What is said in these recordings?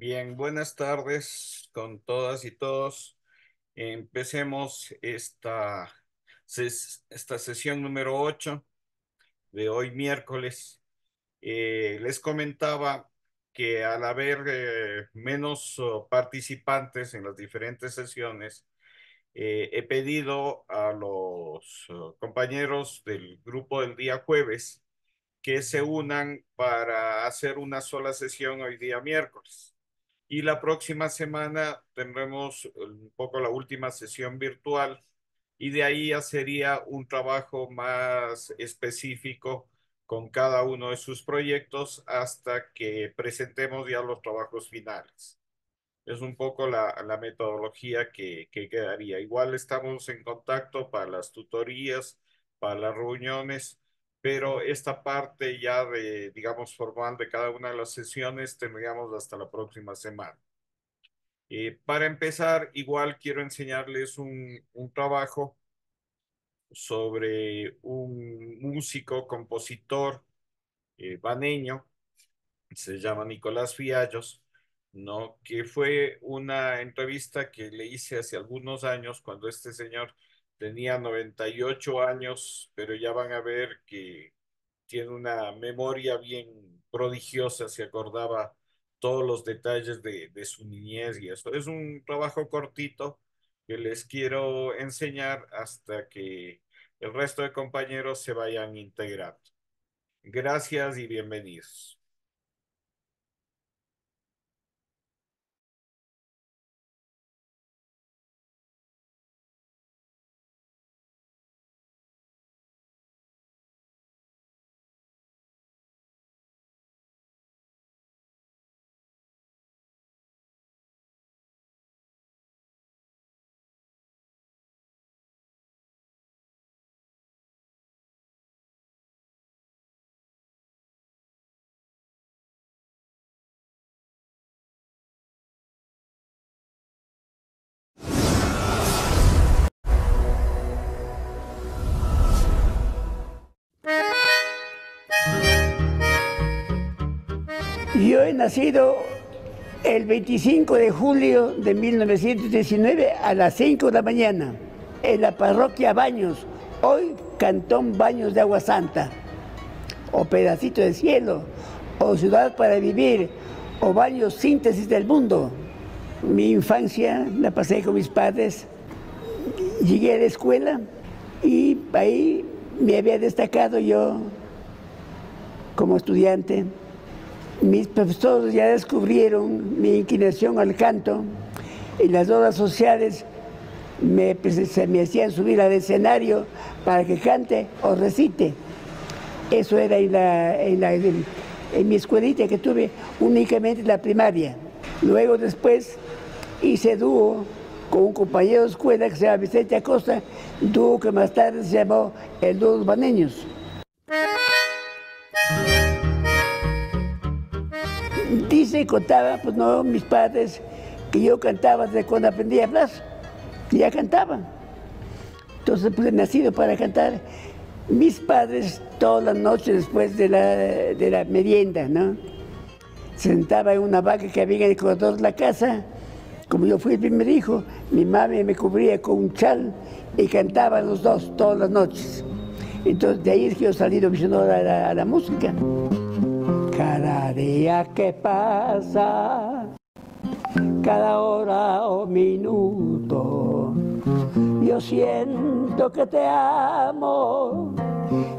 Bien, buenas tardes con todas y todos. Empecemos esta, esta sesión número 8 de hoy miércoles. Eh, les comentaba que al haber eh, menos oh, participantes en las diferentes sesiones, eh, he pedido a los oh, compañeros del grupo del día jueves que se unan para hacer una sola sesión hoy día miércoles. Y la próxima semana tendremos un poco la última sesión virtual y de ahí ya sería un trabajo más específico con cada uno de sus proyectos hasta que presentemos ya los trabajos finales. Es un poco la, la metodología que, que quedaría. Igual estamos en contacto para las tutorías, para las reuniones pero esta parte ya de, digamos, formal de cada una de las sesiones tendríamos hasta la próxima semana. Eh, para empezar, igual quiero enseñarles un, un trabajo sobre un músico, compositor eh, baneño, se llama Nicolás Fiallos, ¿no? que fue una entrevista que le hice hace algunos años cuando este señor tenía 98 años, pero ya van a ver que tiene una memoria bien prodigiosa, se acordaba todos los detalles de, de su niñez y eso. Es un trabajo cortito que les quiero enseñar hasta que el resto de compañeros se vayan integrando. Gracias y bienvenidos. Yo he nacido el 25 de julio de 1919 a las 5 de la mañana en la parroquia Baños, hoy Cantón Baños de Agua Santa, o Pedacito de Cielo, o Ciudad para Vivir, o Baños Síntesis del Mundo. Mi infancia la pasé con mis padres, llegué a la escuela y ahí me había destacado yo como estudiante mis profesores ya descubrieron mi inclinación al canto y las obras sociales me, se me hacían subir al escenario para que cante o recite. Eso era en, la, en, mi escuelita que tuve únicamente la primaria. Luego después hice dúo con un compañero de escuela que se llama Vicente Acosta, dúo que más tarde se llamó el dúo de los baneños. Y contaba, pues no, mis padres, que yo cantaba desde cuando aprendí a hablar, ya cantaba. Entonces, pues he nacido para cantar. Mis padres, todas las noches después de la, de la merienda, ¿no? Sentaba en una vaca que había en el corredor de la casa. Como yo fui el primer hijo, mi madre me cubría con un chal y cantaba los dos todas las noches. Entonces, de ahí es que yo salí visionador a la, a la música. Cada día que pasa, cada hora o minuto, yo siento que te amo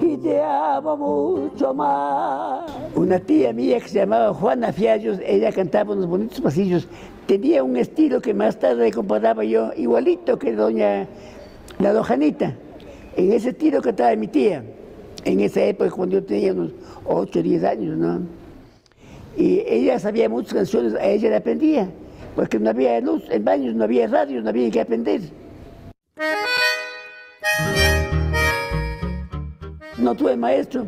y te amo mucho más. Una tía mía que se llamaba Juana Fiallos, ella cantaba unos bonitos pasillos, tenía un estilo que más tarde comparaba yo, igualito que doña la Dojanita. En ese estilo cantaba mi tía, en esa época cuando yo tenía unos 8 o 10 años, ¿no? Y ella sabía muchas canciones, a ella le aprendía, porque no había luz en baños, no había radio, no había que aprender. No tuve maestro.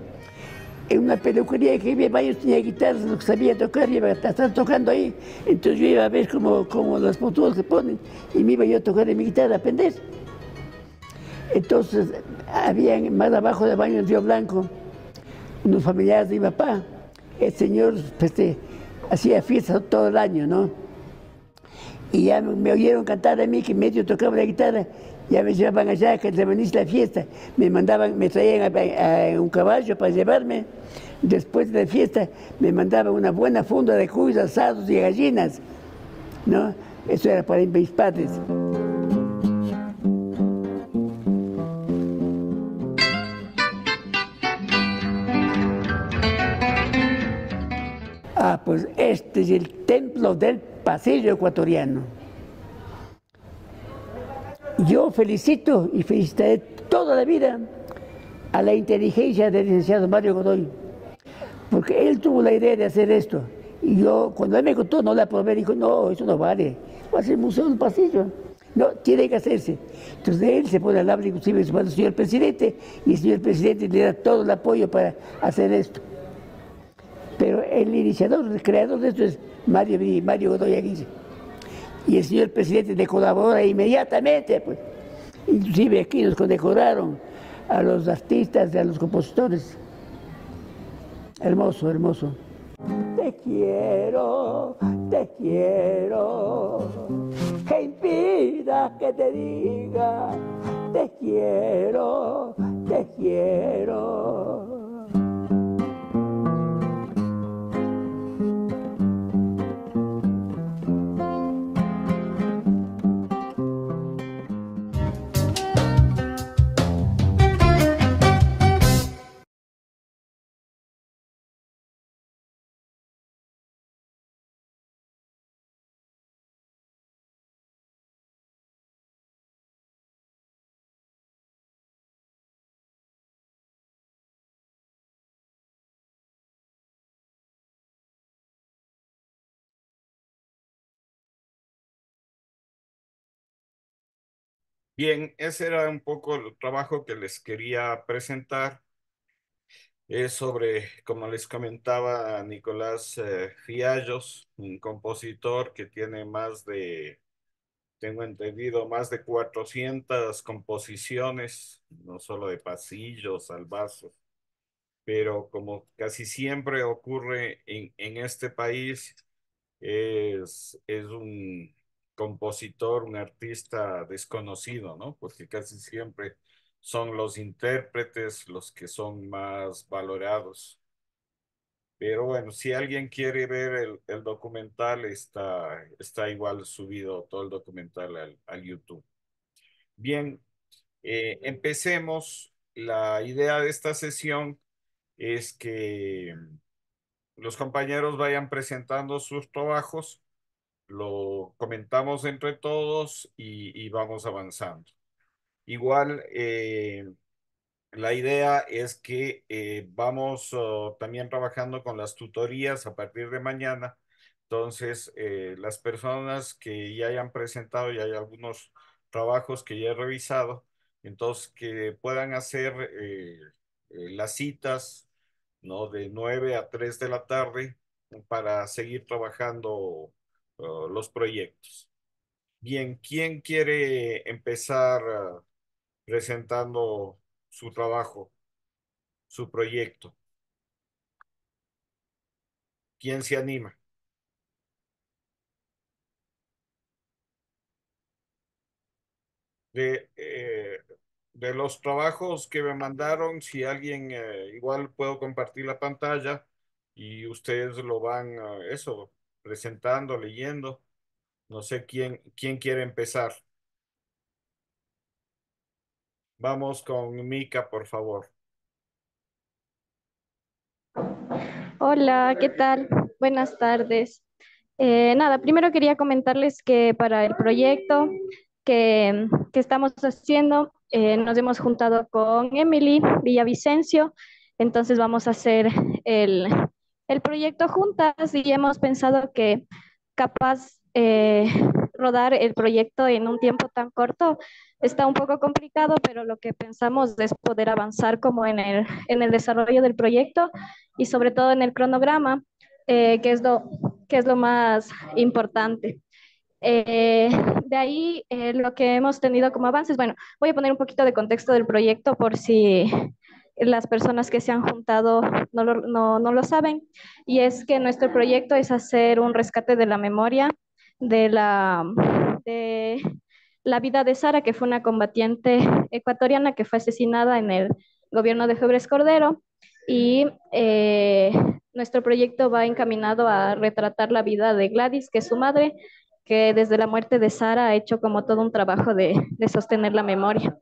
En una peluquería que había baños tenía guitarras, lo que sabía tocar, iba a estar tocando ahí. Entonces yo iba a ver cómo, cómo las puntuas se ponen y me iba yo a tocar en mi guitarra a aprender. Entonces, había más abajo del baño en Río Blanco unos familiares de mi papá. El señor este, hacía fiestas todo el año, ¿no? Y ya me oyeron cantar a mí, que medio tocaba la guitarra, ya me llevaban allá, que venís la fiesta, me mandaban, me traían un caballo para llevarme, después de la fiesta me mandaban una buena funda de cuyos asados y gallinas, ¿no? Eso era para mis padres. Ah, pues este es el templo del pasillo ecuatoriano. Yo felicito y felicitaré toda la vida a la inteligencia del licenciado Mario Godoy, porque él tuvo la idea de hacer esto. Y yo, cuando él me contó, no la probé, dijo, no, eso no vale, va a ser museo del pasillo. No, tiene que hacerse. Entonces él se pone al hablar inclusive el señor presidente, y el señor presidente le da todo el apoyo para hacer esto. Pero el iniciador, el creador de esto es Mario, Mario Godoy Aguirre. Y el señor presidente le colabora inmediatamente, pues. Inclusive aquí nos condecoraron a los artistas, a los compositores. Hermoso, hermoso. Te quiero, te quiero, que impida que te diga, te quiero, te quiero. Bien, ese era un poco el trabajo que les quería presentar. Es sobre, como les comentaba, Nicolás eh, Fiallos, un compositor que tiene más de, tengo entendido, más de 400 composiciones, no solo de pasillos, albazos, pero como casi siempre ocurre en, en este país, es, es un compositor, un artista desconocido, ¿no? Porque casi siempre son los intérpretes los que son más valorados. Pero bueno, si alguien quiere ver el, documental, está, está igual subido todo el documental al, YouTube. Bien, eh, empecemos. La idea de esta sesión es que los compañeros vayan presentando sus trabajos lo comentamos entre todos y, vamos avanzando. Igual, eh, la idea es que eh, vamos oh, también trabajando con las tutorías a partir de mañana. Entonces, eh, las personas que ya hayan presentado, y hay algunos trabajos que ya he revisado, entonces que puedan hacer las citas, ¿no? De 9 a 3 de la tarde para seguir trabajando los proyectos. Bien, ¿quién quiere empezar ah, presentando su trabajo, su proyecto? ¿Quién se anima? De, eh, de los trabajos que me mandaron, si alguien, eh, igual puedo compartir la pantalla y ustedes lo van, eso, presentando, leyendo. No sé quién, quién quiere empezar. Vamos con Mica, por favor. Hola, ¿qué tal? Buenas tardes. Eh, nada, primero quería comentarles que para el proyecto que, estamos haciendo, eh, nos hemos juntado con Emily Villavicencio, entonces vamos a hacer el, el proyecto juntas y hemos pensado que capaz eh, rodar el proyecto en un tiempo tan corto está un poco complicado, pero lo que pensamos es poder avanzar como en el, en el desarrollo del proyecto y sobre todo en el cronograma, eh, que, es lo, que es lo más importante. Eh, de ahí lo que hemos tenido como avances, bueno, voy a poner un poquito de contexto del proyecto por si las personas que se han juntado no lo, no, no lo saben, y es que nuestro proyecto es hacer un rescate de la memoria de la, de la vida de Sara, que fue una combatiente ecuatoriana que fue asesinada en el gobierno de Febres Cordero. Y eh, nuestro proyecto va encaminado a retratar la vida de Gladys, que es su madre, que desde la muerte de Sara ha hecho como todo un trabajo de, sostener la memoria.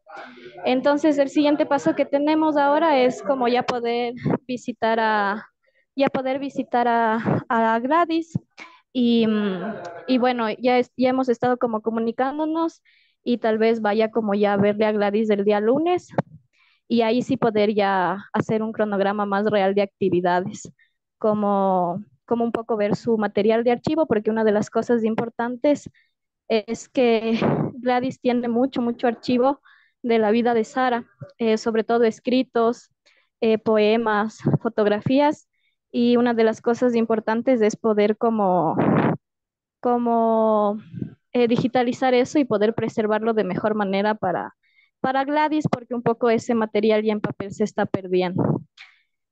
Entonces, el siguiente paso que tenemos ahora es como ya poder visitar a, ya poder visitar a, Gladys y, bueno, ya, ya hemos estado como comunicándonos y tal vez vaya como ya a verle a Gladys el día lunes y ahí sí poder ya hacer un cronograma más real de actividades, como, como un poco ver su material de archivo, porque una de las cosas importantes es que Gladys tiene mucho, mucho archivo de la vida de Sara, eh, sobre todo escritos, eh, poemas, fotografías, y una de las cosas importantes es poder como, como eh, digitalizar eso y poder preservarlo de mejor manera para, para Gladys, porque un poco ese material ya en papel se está perdiendo.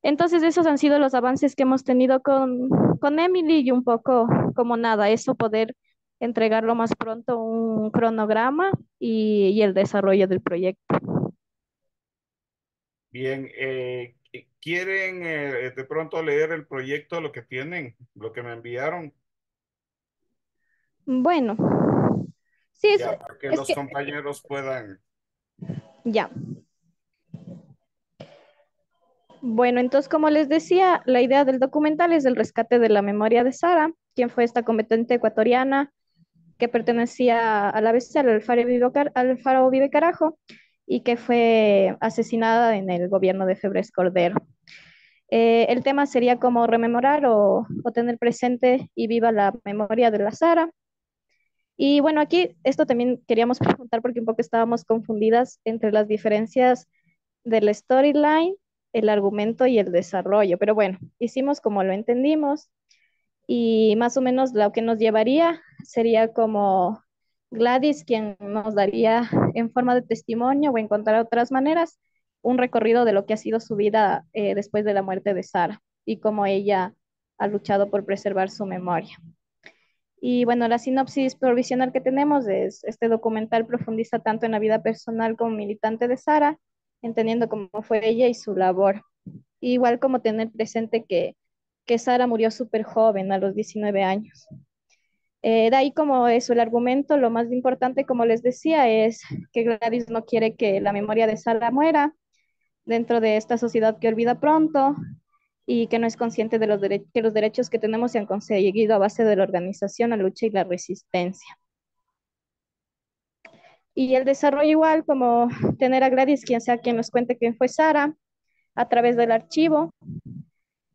Entonces, esos han sido los avances que hemos tenido con, con Emily y un poco como nada, eso poder entregarlo más pronto un cronograma y, y el desarrollo del proyecto. Bien, eh, ¿quieren eh, de pronto leer el proyecto, lo que tienen, lo que me enviaron? Bueno, sí, ya, para que los que... compañeros puedan. Ya. Bueno, entonces, como les decía, la idea del documental es el rescate de la memoria de Sara, quien fue esta competente ecuatoriana que pertenecía a la vez al Alfaro Vive Carajo y que fue asesinada en el gobierno de Febres Cordero. Eh, el tema sería como rememorar o, o, tener presente y viva la memoria de la Sara. Y bueno, aquí esto también queríamos preguntar porque un poco estábamos confundidas entre las diferencias del storyline, el argumento y el desarrollo. Pero bueno, hicimos como lo entendimos y más o menos lo que nos llevaría sería como Gladys quien nos daría en forma de testimonio o encontrar otras maneras un recorrido de lo que ha sido su vida eh, después de la muerte de Sara y cómo ella ha luchado por preservar su memoria. Y bueno, la sinopsis provisional que tenemos es este documental profundiza tanto en la vida personal como militante de Sara, entendiendo cómo fue ella y su labor. Igual como tener presente que, que Sara murió súper joven, a los 19 años. Eh, de ahí como eso, el argumento, lo más importante, como les decía, es que Gladys no quiere que la memoria de Sara muera dentro de esta sociedad que olvida pronto y que no es consciente de los que los derechos que tenemos se han conseguido a base de la organización, la lucha y la resistencia. Y el desarrollo igual, como tener a Gladys, quien sea quien nos cuente quién fue Sara, a través del archivo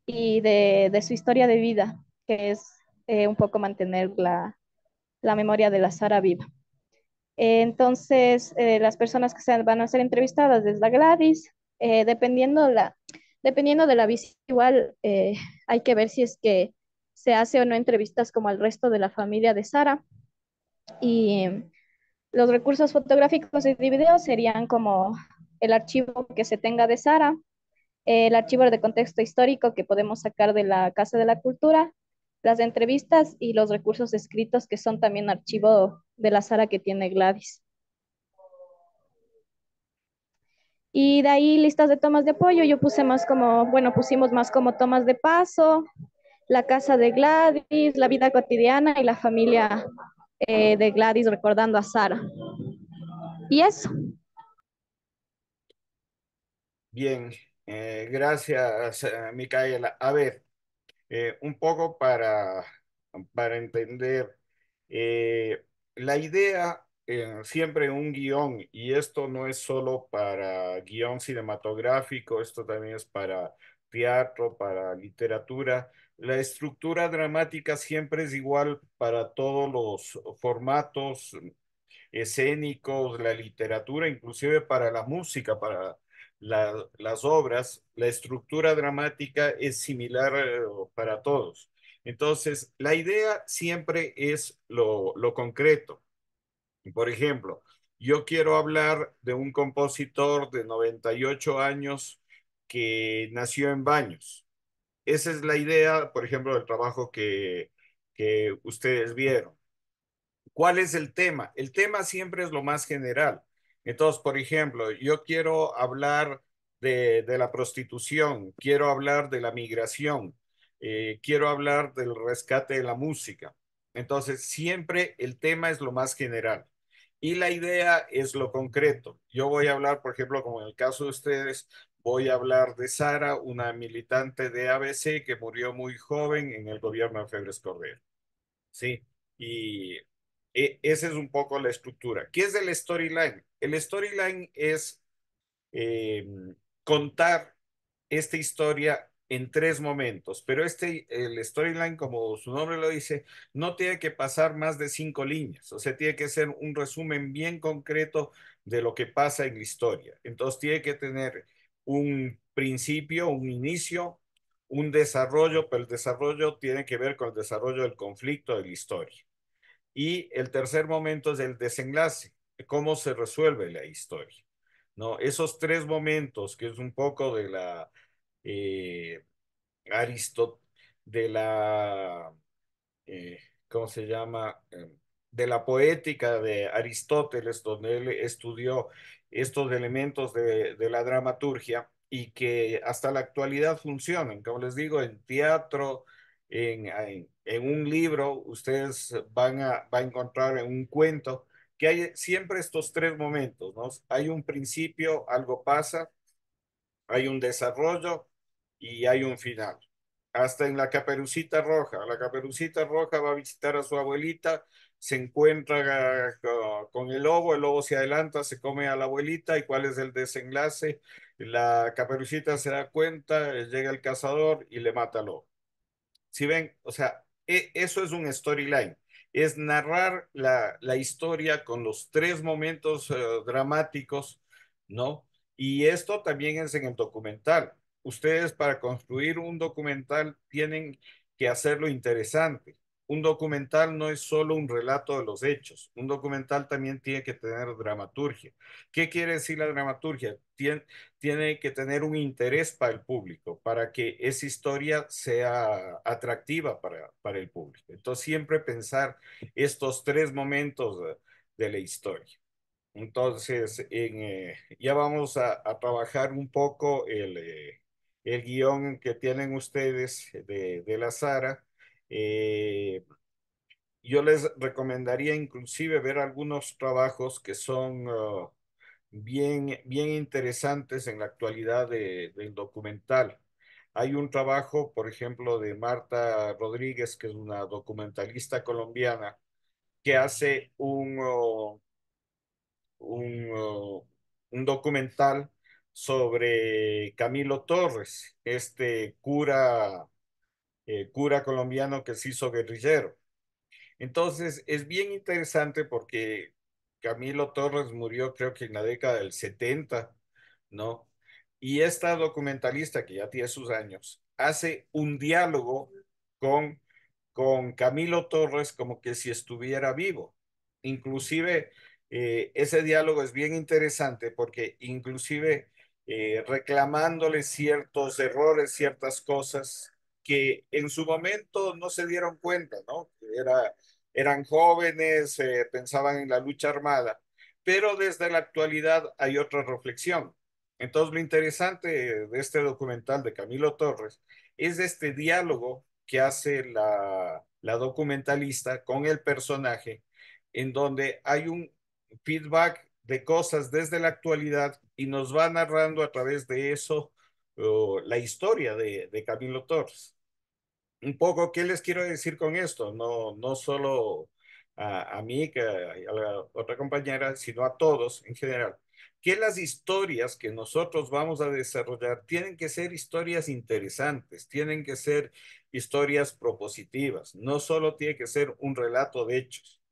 y de, su historia de vida, que es eh, un poco mantener la, la, memoria de la Sara viva. Eh, entonces, eh, las personas que se van a ser entrevistadas es la Gladys, dependiendo, la, dependiendo de la visita, igual hay que ver si es que se hace o no entrevistas como al resto de la familia de Sara. Y los recursos fotográficos y de video serían como el archivo que se tenga de Sara, el archivo de contexto histórico que podemos sacar de la Casa de la Cultura las entrevistas y los recursos escritos que son también archivo de la Sara que tiene Gladys. Y de ahí listas de tomas de apoyo, yo puse más como, bueno, pusimos más como tomas de paso, la casa de Gladys, la vida cotidiana y la familia eh, de Gladys recordando a Sara. Y eso. Bien, eh, gracias, eh, Micaela. A ver, un poco para, para entender la idea siempre un guion, y esto no es solo para guion cinematográfico, esto también es para teatro, para literatura. La estructura dramática siempre es igual para todos los formatos escénicos, la literatura, inclusive para la música, para la, las obras, la estructura dramática es similar eh, para todos. Entonces, la idea siempre es lo, lo concreto. Por ejemplo, yo quiero hablar de un compositor de 98 años que nació en Baños. Esa es la idea, por ejemplo, del trabajo que, que ustedes vieron. ¿Cuál es el tema? El tema siempre es lo más general. Entonces, por ejemplo, yo quiero hablar de, de la prostitución, quiero hablar de la migración, eh, quiero hablar del rescate de la música. Entonces, siempre el tema es lo más general y la idea es lo concreto. Yo voy a hablar, por ejemplo, como en el caso de ustedes, voy a hablar de Sara, una militante de ABC que murió muy joven en el gobierno de Febres Cordero. Sí, y e, esa es un poco la estructura. ¿Qué es el storyline? El storyline es eh, contar esta historia en tres momentos, pero este, el storyline, como su nombre lo dice, no tiene que pasar más de cinco líneas, o sea, tiene que ser un resumen bien concreto de lo que pasa en la historia. Entonces, tiene que tener un principio, un inicio, un desarrollo, pero el desarrollo tiene que ver con el desarrollo del conflicto de la historia. Y el tercer momento es el desenlace, cómo se resuelve la historia. ¿no? Esos tres momentos, que es un poco de la eh, de la, eh, ¿cómo se llama? Eh, de la poética de Aristóteles, donde él estudió estos elementos de, la dramaturgia y que hasta la actualidad funcionan. Como les digo, en teatro, en, en, en un libro, ustedes van a, van a encontrar en un cuento que hay siempre estos tres momentos, ¿no? Hay un principio, algo pasa, hay un desarrollo y hay un final. Hasta en la caperucita roja. La caperucita roja va a visitar a su abuelita, se encuentra con el lobo, el lobo se adelanta, se come a la abuelita y cuál es el desenlace. La caperucita se da cuenta, llega el cazador y le mata al lobo. Si ven, o sea, e, eso es un storyline es narrar la, la, historia con los tres momentos uh, dramáticos, ¿no? Y esto también es en el documental. Ustedes para construir un documental tienen que hacerlo interesante. Un documental no es solo un relato de los hechos, un documental también tiene que tener dramaturgia. ¿Qué quiere decir la dramaturgia? Tiene, que tener un interés para el público, para que esa historia sea atractiva para, el público. Entonces, siempre pensar estos tres momentos de, la historia. Entonces, en, eh, ya vamos a, trabajar un poco el, eh, guion que tienen ustedes de, de la Sara. Eh, yo les recomendaría inclusive ver algunos trabajos que son uh, bien, bien interesantes en la actualidad de, del documental. Hay un trabajo, por ejemplo, de Marta Rodríguez, que es una documentalista colombiana, que hace un, uh, uh, un documental sobre Camilo Torres, este cura, eh, cura colombiano que se hizo guerrillero. Entonces, es bien interesante porque Camilo Torres murió creo que en la década del 70, ¿no? Y esta documentalista, que ya tiene sus años, hace un diálogo con, con Camilo Torres como que si estuviera vivo. Inclusive, eh, ese diálogo es bien interesante porque inclusive eh, reclamándole ciertos errores, ciertas cosas que en su momento no se dieron cuenta, ¿no? Era, eran jóvenes, eh, pensaban en la lucha armada, pero desde la actualidad hay otra reflexión. Entonces, lo interesante de este documental de Camilo Torres es este diálogo que hace la documentalista con el personaje, en donde hay un feedback de cosas desde la actualidad y nos va narrando a través de eso la historia de, de, Camilo Torres. Un poco, ¿qué les quiero decir con esto? No, no solo a, a mí, que a la otra compañera, sino a todos en general. Que las historias que nosotros vamos a desarrollar tienen que ser historias interesantes, tienen que ser historias propositivas, no solo tiene que ser un relato de hechos.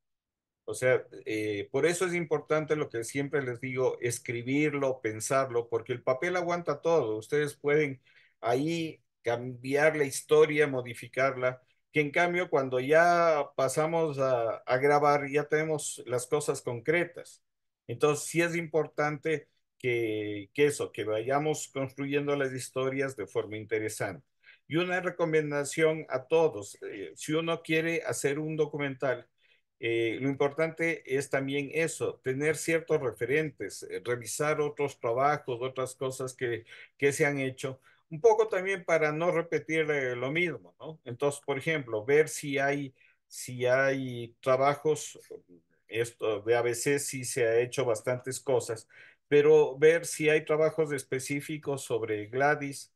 O sea, eh, por eso es importante lo que siempre les digo, escribirlo, pensarlo, porque el papel aguanta todo. Ustedes pueden ahí cambiar la historia, modificarla, que en cambio cuando ya pasamos a, grabar ya tenemos las cosas concretas. Entonces sí es importante que, que eso, que vayamos construyendo las historias de forma interesante. Y una recomendación a todos, eh, si uno quiere hacer un documental, eh, lo importante es también eso, tener ciertos referentes, eh, revisar otros trabajos, otras cosas que, que se han hecho, un poco también para no repetir eh, lo mismo, ¿no? Entonces, por ejemplo, ver si hay, si hay trabajos, esto de ABC sí se ha hecho bastantes cosas, pero ver si hay trabajos específicos sobre Gladys.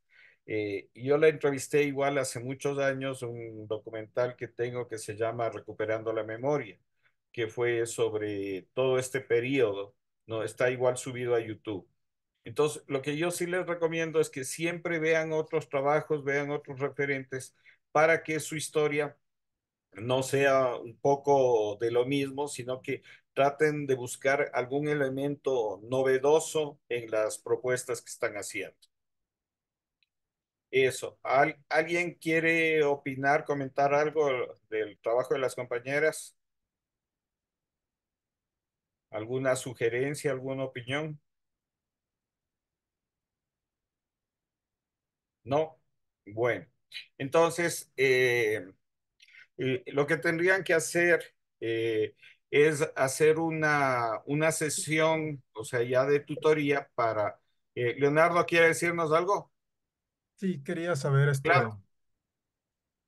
Eh, yo la entrevisté igual hace muchos años, un documental que tengo que se llama Recuperando la Memoria, que fue sobre todo este periodo, ¿no? Está igual subido a YouTube. Entonces, lo que yo sí les recomiendo es que siempre vean otros trabajos, vean otros referentes para que su historia no sea un poco de lo mismo, sino que traten de buscar algún elemento novedoso en las propuestas que están haciendo. Eso. ¿Al- ¿Alguien quiere opinar, comentar algo del trabajo de las compañeras? ¿Alguna sugerencia, alguna opinión? No. Bueno, entonces, eh, eh, lo que tendrían que hacer eh, es hacer una, una sesión, o sea, ya de tutoría para... Leonardo, ¿quiere decirnos algo? Sí, quería saber esto de, Claro,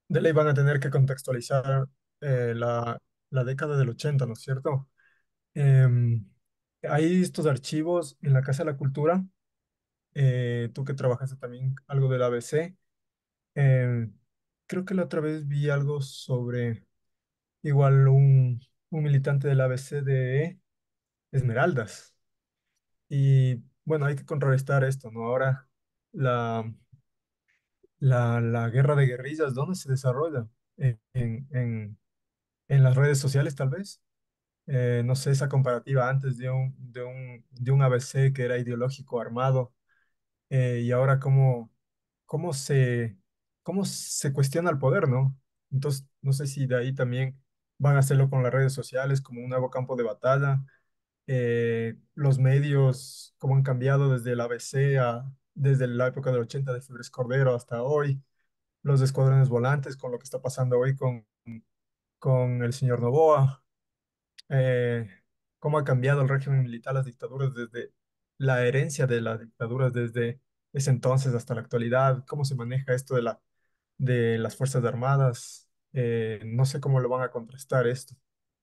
de ley van a tener que contextualizar eh, la, la década del 80, ¿no es cierto? Em, hay estos archivos en la Casa de la Cultura, eh, tú que trabajaste también algo del ABC, em, creo que la otra vez vi algo sobre igual un, un militante del ABC de Esmeraldas. Y bueno, hay que contrarrestar esto, ¿no? Ahora la, la, la guerra de guerrillas, ¿dónde se desarrolla? En, en, en- en las redes sociales, tal vez. Eh, no sé, esa comparativa antes de un, de un, de un ABC que era ideológico, armado, eh, y ahora cómo, cómo se, cómo se cuestiona el poder, ¿no? Entonces, no sé si de ahí también van a hacerlo con las redes sociales como un nuevo campo de batalla. Eh, los medios, cómo han cambiado desde el ABC a, desde la época del 80 de Febres Cordero hasta hoy los escuadrones volantes, con lo que está pasando hoy con, con el señor Novoa, eh, cómo ha cambiado el régimen militar, las dictaduras desde la herencia de las dictaduras desde ese entonces hasta la actualidad, cómo se maneja esto de la, de las Fuerzas Armadas, eh, no sé cómo lo van a contrastar esto,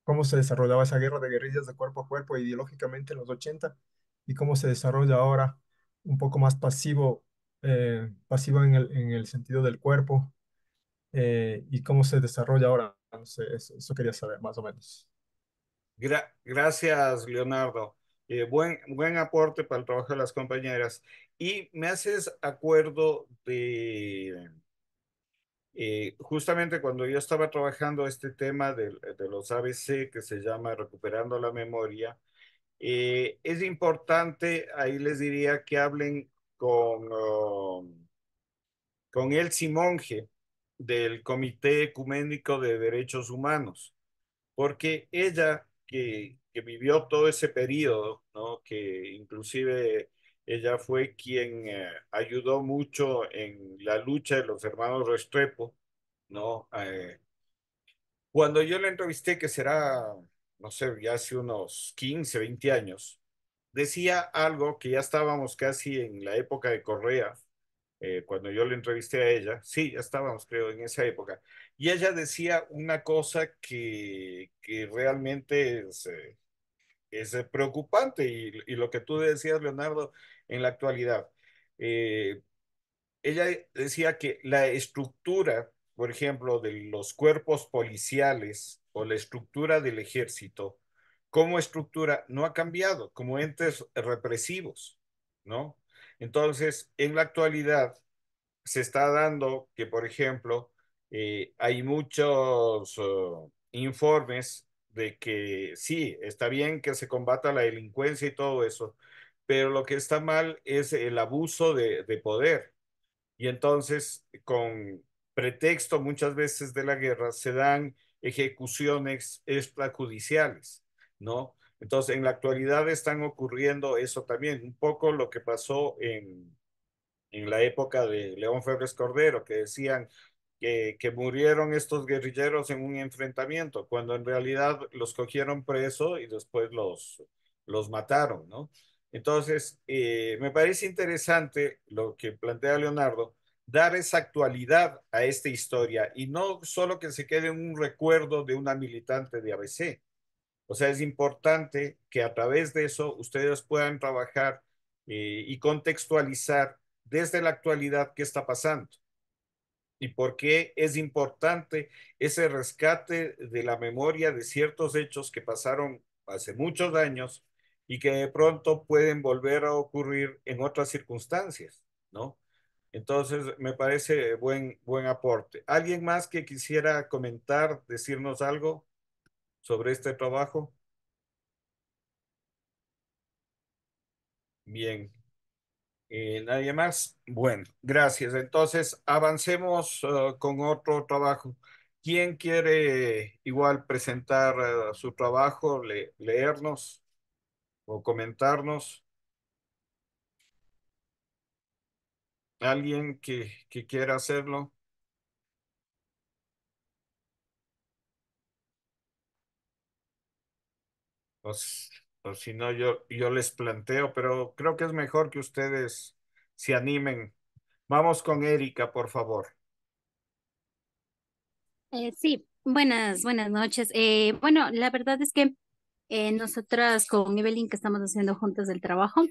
cómo se desarrollaba esa guerra de guerrillas de cuerpo a cuerpo ideológicamente en los 80 y cómo se desarrolla ahora un poco más pasivo, eh, pasivo en el, en el sentido del cuerpo eh, y cómo se desarrolla ahora. No sé, eso, eso quería saber más o menos. gra- gracias, Leonardo. Eh, buen, buen aporte para el trabajo de las compañeras. Y me haces acuerdo de, eh, justamente cuando yo estaba trabajando este tema de, de los ABC que se llama Recuperando la Memoria, eh, es importante, ahí les diría que hablen con, um, con Elsie Monge del Comité Ecuménico de Derechos Humanos, porque ella que, que vivió todo ese periodo, ¿no? que inclusive ella fue quien eh, ayudó mucho en la lucha de los hermanos Restrepo, ¿no? Eh, cuando yo la entrevisté, que será, no sé, ya hace unos 15, 20 años, decía algo que ya estábamos casi en la época de Correa, eh, cuando yo le entrevisté a ella, sí, ya estábamos, creo, en esa época, y ella decía una cosa que, que realmente es, eh, es eh, preocupante, y, y lo que tú decías, Leonardo, en la actualidad. Ella decía que la estructura, por ejemplo, de los cuerpos policiales o la estructura del ejército, como estructura no ha cambiado, como entes represivos, ¿no? Entonces, en la actualidad se está dando que, por ejemplo, eh, hay muchos uh, informes de que sí, está bien que se combata la delincuencia y todo eso, pero lo que está mal es el abuso de poder y entonces, con pretexto muchas veces de la guerra, se dan ejecuciones extrajudiciales, ¿no? Entonces, en la actualidad están ocurriendo eso también, un poco lo que pasó en, en la época de León Febres Cordero, que decían que, que, murieron estos guerrilleros en un enfrentamiento, cuando en realidad los cogieron preso y después los, los mataron, ¿no? Entonces, eh, me parece interesante lo que plantea Leonardo, dar esa actualidad a esta historia y no solo que se quede un recuerdo de una militante de ABC. O sea, es importante que a través de eso ustedes puedan trabajar eh, y contextualizar desde la actualidad qué está pasando y por qué es importante ese rescate de la memoria de ciertos hechos que pasaron hace muchos años y que de pronto pueden volver a ocurrir en otras circunstancias, ¿no? Entonces, me parece buen, buen aporte. ¿Alguien más que quisiera comentar, decirnos algo sobre este trabajo? Bien. Eh, ¿Nadie más? Bueno, gracias. Entonces, avancemos uh, con otro trabajo. ¿Quién quiere igual presentar uh, su trabajo, le, leernos o comentarnos? ¿Alguien que, que quiera hacerlo? Pues, o si no, yo, yo les planteo, pero creo que es mejor que ustedes se animen. Vamos con Erika, por favor. Eh, sí, buenas, buenas noches. Eh, bueno, la verdad es que eh, nosotras con Evelyn, que estamos haciendo juntas el trabajo,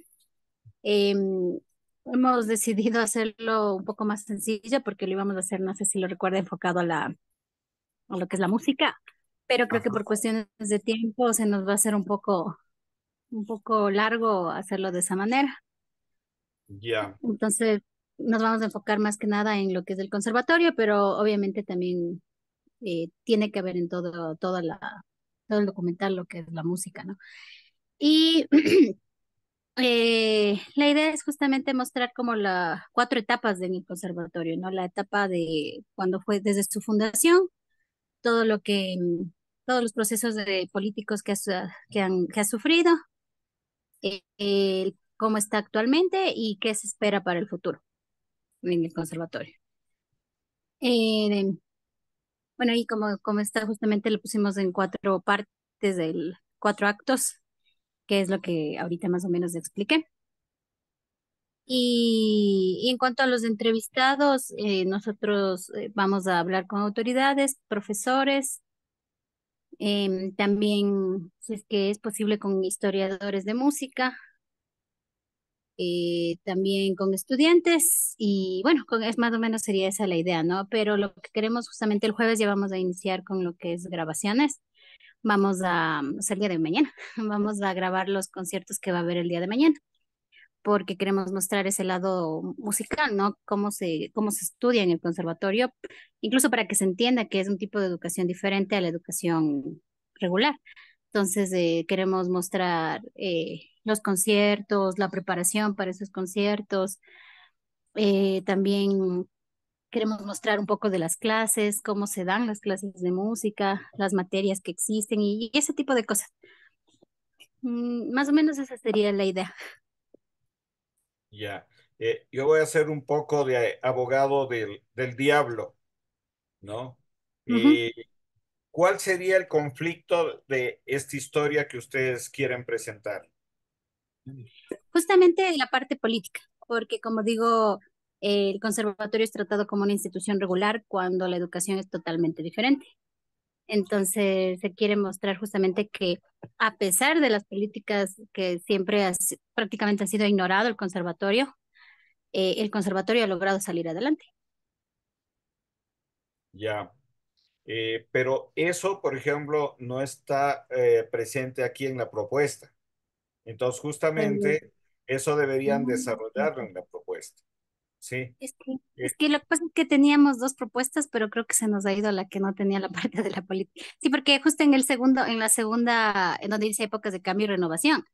em, hemos decidido hacerlo un poco más sencillo porque lo íbamos a hacer, no sé si lo recuerda, enfocado a, la, a lo que es la música, pero creo que por cuestiones de tiempo se nos va a hacer un poco, un poco largo hacerlo de esa manera. Ya. Entonces, nos vamos a enfocar más que nada en lo que es el conservatorio, pero obviamente también eh, tiene que ver en todo, toda la, todo el documental lo que es la música, ¿no? Y eh, la idea es justamente mostrar como las cuatro etapas de mi conservatorio, ¿no? La etapa de cuando fue desde su fundación, todo lo que, todos los procesos de políticos que, que, han, que ha sufrido, eh, cómo está actualmente y qué se espera para el futuro en el conservatorio. Eh, bueno, y como, como está justamente lo pusimos en cuatro partes del cuatro actos, que es lo que ahorita más o menos expliqué. Y, en cuanto a los entrevistados, eh, nosotros eh, vamos a hablar con autoridades, profesores, em, también, si es que es posible, con historiadores de música, eh, también con estudiantes y bueno, con, es más o menos sería esa la idea, ¿no? Pero lo que queremos justamente el jueves ya vamos a iniciar con lo que es grabaciones. Vamos a, o el día de mañana, vamos a grabar los conciertos que va a haber el día de mañana porque queremos mostrar ese lado musical, ¿no? Cómo se, cómo se estudia en el conservatorio, incluso para que se entienda que es un tipo de educación diferente a la educación regular. Entonces, eh, queremos mostrar eh, los conciertos, la preparación para esos conciertos. Eh, también queremos mostrar un poco de las clases, cómo se dan las clases de música, las materias que existen y, ese tipo de cosas. Mm, más o menos esa sería la idea. Ya, yo voy a ser un poco de abogado del, del diablo, ¿no? ¿Cuál sería el conflicto de esta historia que ustedes quieren presentar? Justamente la parte política, porque como digo, el conservatorio es tratado como una institución regular cuando la educación es totalmente diferente. Entonces se quiere mostrar justamente que a pesar de las políticas que siempre prácticamente ha sido ignorado el conservatorio, eh, el conservatorio ha logrado salir adelante. Ya, eh, pero eso, por ejemplo, no está eh, presente aquí en la propuesta. Entonces, justamente eso deberían desarrollarlo en la propuesta. Sí. Es que, es que lo que pasa es que teníamos dos propuestas, pero creo que se nos ha ido la que no tenía la parte de la política. Sí, porque justo en el segundo, en la segunda, en donde dice épocas de cambio y renovación,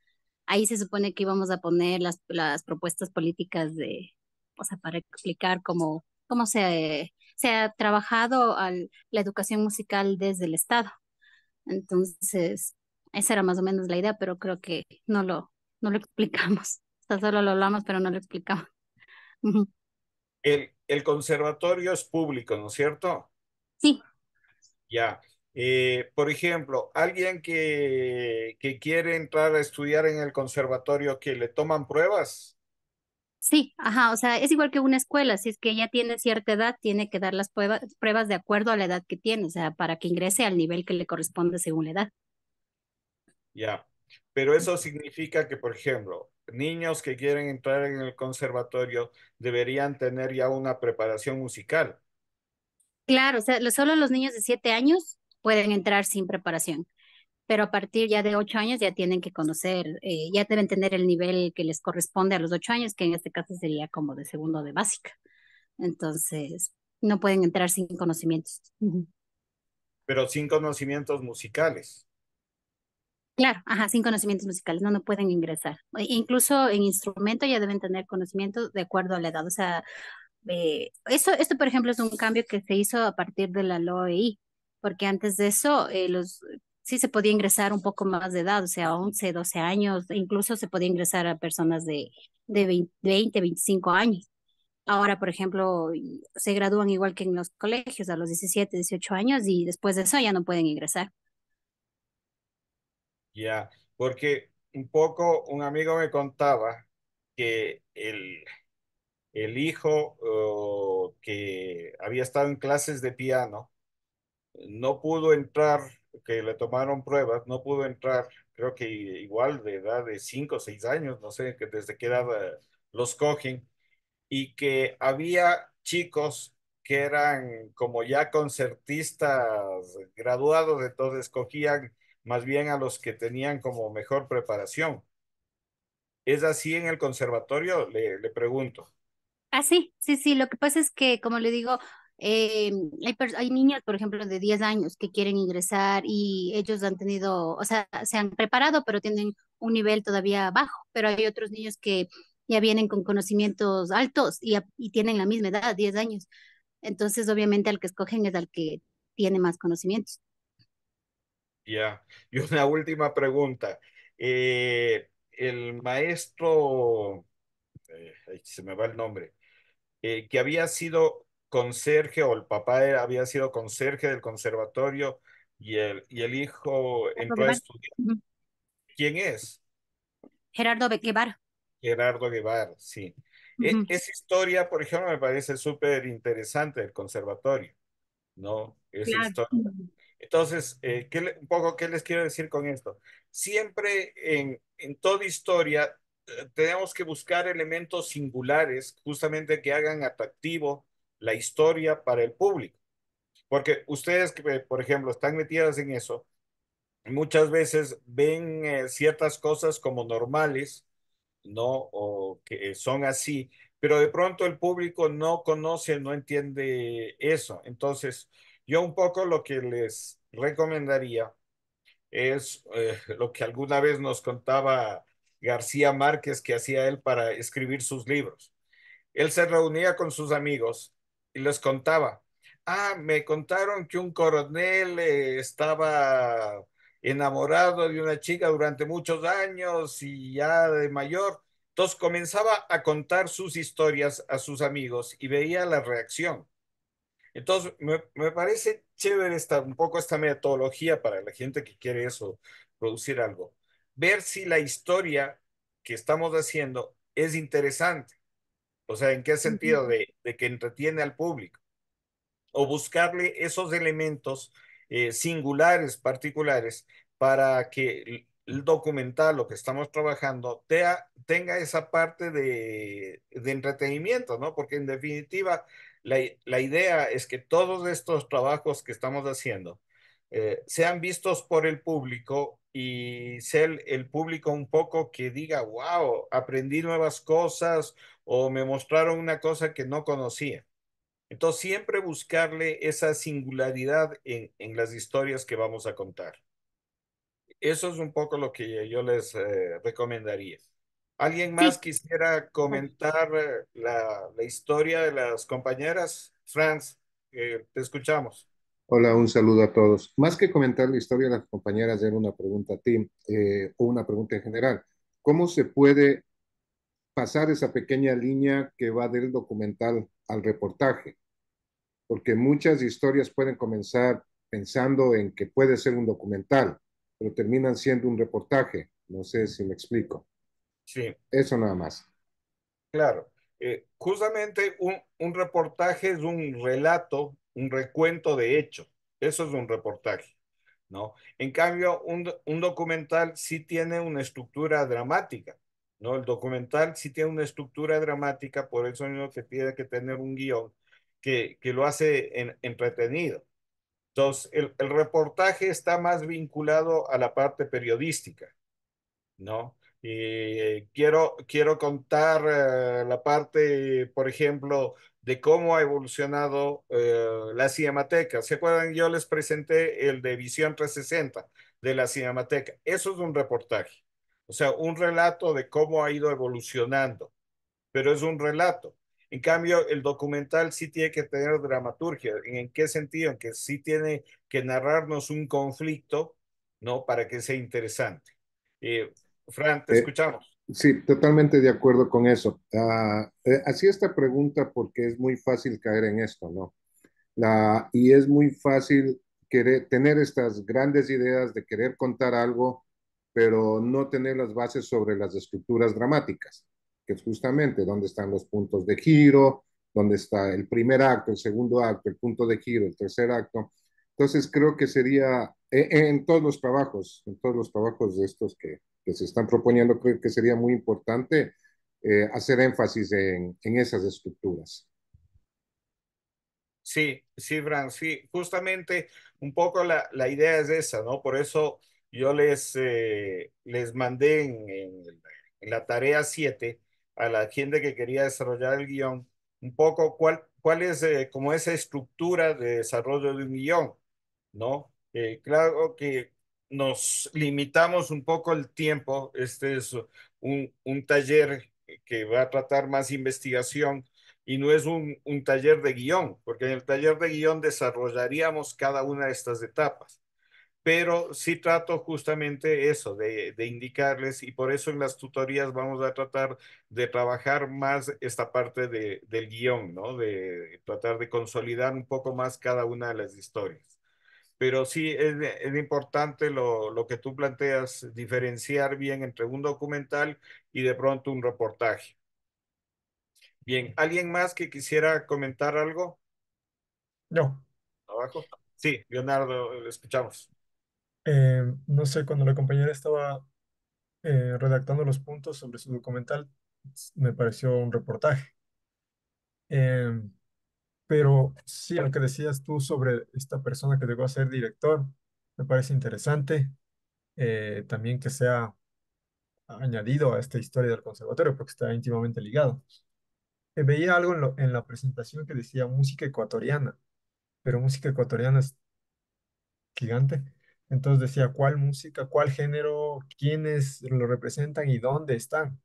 ahí se supone que íbamos a poner las, las propuestas políticas de, o sea, para explicar cómo, cómo se, se ha trabajado al, la educación musical desde el Estado. Entonces, esa era más o menos la idea, pero creo que no lo, no lo explicamos. O sea, solo lo hablamos, pero no lo explicamos. El, el conservatorio es público, ¿no es cierto? Sí, Ya. Eh, por ejemplo, alguien que, que quiere entrar a estudiar en el conservatorio, que le toman pruebas. sí, ajá, o sea, es igual que una escuela, si es que ya tiene cierta edad, tiene que dar las pruebas, pruebas de acuerdo a la edad que tiene, o sea, para que ingrese al nivel que le corresponde según la edad. Ya. Pero eso significa que, por ejemplo, niños que quieren entrar en el conservatorio deberían tener ya una preparación musical. Claro, o sea, lo- solo los niños de siete años pueden entrar sin preparación, pero a partir ya de ocho años ya tienen que conocer, eh, ya deben tener el nivel que les corresponde a los ocho años, que en este caso sería como de segundo de básica. Entonces, no pueden entrar sin conocimientos. Pero sin conocimientos musicales. Claro, ajá, sin conocimientos musicales, no, no pueden ingresar. E- Incluso en instrumento ya deben tener conocimientos de acuerdo a la edad. O sea, eh, eso, esto, por ejemplo, es un cambio que se hizo a partir de la LOEI, porque antes de eso, eh, los, sí se podía ingresar un poco más de edad, o sea, 11, 12 años, e incluso se podía ingresar a personas de, de 20, 20, 25 años. Ahora, por ejemplo, se gradúan igual que en los colegios a los 17, 18 años y después de eso ya no pueden ingresar. Ya, porque un poco un amigo me contaba que el, el hijo oh, que había estado en clases de piano no pudo entrar, que le tomaron pruebas, no pudo entrar, creo que igual de edad de 5 o 6 años, no sé, que desde qué edad eh, los cogen, y que había chicos que eran como ya concertistas graduados, entonces escogían más bien a los que tenían como mejor preparación. ¿Es así en el conservatorio? Le, le pregunto. Ah, sí, sí, sí. Lo que pasa es que, como le digo, eh, hay, hay niños, por ejemplo, de 10 años que quieren ingresar y ellos han tenido, o sea, se han preparado, pero tienen un nivel todavía bajo. Pero hay otros niños que ya vienen con conocimientos altos y, y tienen la misma edad, 10 años. Entonces, obviamente, al que escogen es al que tiene más conocimientos. Ya. Y una última pregunta. Eh, el maestro, eh, se me va el nombre, eh, que había sido conserje o el papá era- había sido conserje del conservatorio y el, y el hijo Gerardo entró a estudiar. ¿Quién es? Gerardo Guevara. Gerardo Guevara, sí. E- esa historia, por ejemplo, me parece súper interesante del conservatorio, ¿no? Esa Claro. historia. Entonces, eh, ¿qué un poco, ¿qué les quiero decir con esto? Siempre en, en toda historia eh, tenemos que buscar elementos singulares justamente que hagan atractivo la historia para el público. Porque ustedes eh, por ejemplo, están metidas en eso, muchas veces ven ciertas cosas como normales ¿no? O que son así, pero de pronto el público no conoce, no entiende eso. Entonces, yo un poco lo que les recomendaría es eh, lo que alguna vez nos contaba García Márquez que hacía él para escribir sus libros. Él se reunía con sus amigos y les contaba, ah, me contaron que un coronel eh, estaba enamorado de una chica durante muchos años y ya de mayor. Entonces comenzaba a contar sus historias a sus amigos y veía la reacción. Entonces, me, me parece chévere esta, un poco esta metodología para la gente que quiere eso, producir algo. Ver si la historia que estamos haciendo es interesante. O sea, ¿en qué sentido? De, de que entretiene al público. O buscarle esos elementos eh, singulares, particulares, para que el, documental, lo que estamos trabajando, tea- tenga esa parte de, de entretenimiento, ¿no? Porque en definitiva, la, la idea es que todos estos trabajos que estamos haciendo eh, sean vistos por el público y sea el, público un poco que diga, wow, aprendí nuevas cosas o me mostraron una cosa que no conocía. Entonces, siempre buscarle esa singularidad en, en las historias que vamos a contar. Eso es un poco lo que yo les eh, recomendaría. ¿Alguien más Sí. quisiera comentar eh, la, la historia de las compañeras? Franz, eh, te escuchamos. Hola, un saludo a todos. Más que comentar la historia de las compañeras, hacer una pregunta a ti eh, o una pregunta en general. ¿Cómo se puede pasar esa pequeña línea que va del documental al reportaje? Porque muchas historias pueden comenzar pensando en que puede ser un documental, pero terminan siendo un reportaje. No sé si me explico. Sí, Eso nada más. claro. Eh, justamente un, un reportaje es un relato, un recuento de hechos. Eso es un reportaje, ¿no? En cambio, un, un documental sí tiene una estructura dramática, ¿no? El documental sí tiene una estructura dramática, por eso mismo que tiene que tener un guion que, que lo hace en- entretenido. Entonces, el, el reportaje está más vinculado a la parte periodística. ¿no? Y quiero, quiero contar eh, la parte, por ejemplo, de cómo ha evolucionado eh, la Cinemateca. ¿Se acuerdan? Yo les presenté el de Visión 360 de la Cinemateca. Eso es un reportaje, o sea, un relato de cómo ha ido evolucionando, pero es un relato. En cambio, el documental sí tiene que tener dramaturgia. ¿En qué sentido? En que sí tiene que narrarnos un conflicto, ¿no? Para que sea interesante. Eh, Fran, te Eh, escuchamos. sí, totalmente de acuerdo con eso. Ah, eh, hacía esta pregunta porque es muy fácil caer en esto, ¿no? La, y es muy fácil querer, tener estas grandes ideas de querer contar algo, pero no tener las bases sobre las estructuras dramáticas, que es justamente dónde están los puntos de giro, dónde está el primer acto, el segundo acto, el punto de giro, el tercer acto. Entonces creo que sería, en, en todos los trabajos, en todos los trabajos de estos que, que se están proponiendo, creo que sería muy importante eh, hacer énfasis en, en esas estructuras. Sí, sí, Fran, sí, justamente un poco la, la idea es esa, ¿no? Por eso yo les, eh, les mandé en, en- en la tarea 7 a la gente que quería desarrollar el guion, un poco cuál, cuál es eh, como esa estructura de desarrollo de un guion, ¿no? Eh, claro que nos limitamos un poco el tiempo, este es un, un taller que va a tratar más investigación y no es un, un taller de guion, porque en el taller de guion desarrollaríamos cada una de estas etapas. Pero sí trato justamente eso, de, de indicarles, y por eso en las tutorías vamos a tratar de trabajar más esta parte de, del guion, ¿no? De tratar de consolidar un poco más cada una de las historias. Pero sí es, es importante lo, lo que tú planteas, diferenciar bien entre un documental y de pronto un reportaje. Bien, ¿alguien más que quisiera comentar algo No, abajo? Sí, Leonardo, le escuchamos. eh, no sé, cuando la compañera estaba eh, redactando los puntos sobre su documental, me pareció un reportaje. Eh, pero sí, lo que decías tú sobre esta persona que llegó a ser director, me parece interesante. eh, también que sea añadido a esta historia del conservatorio, porque está íntimamente ligado. Eh, veía algo en, lo- en la presentación que decía música ecuatoriana, pero música ecuatoriana es gigante. Entonces decía cuál música, cuál género, quiénes lo representan y dónde están.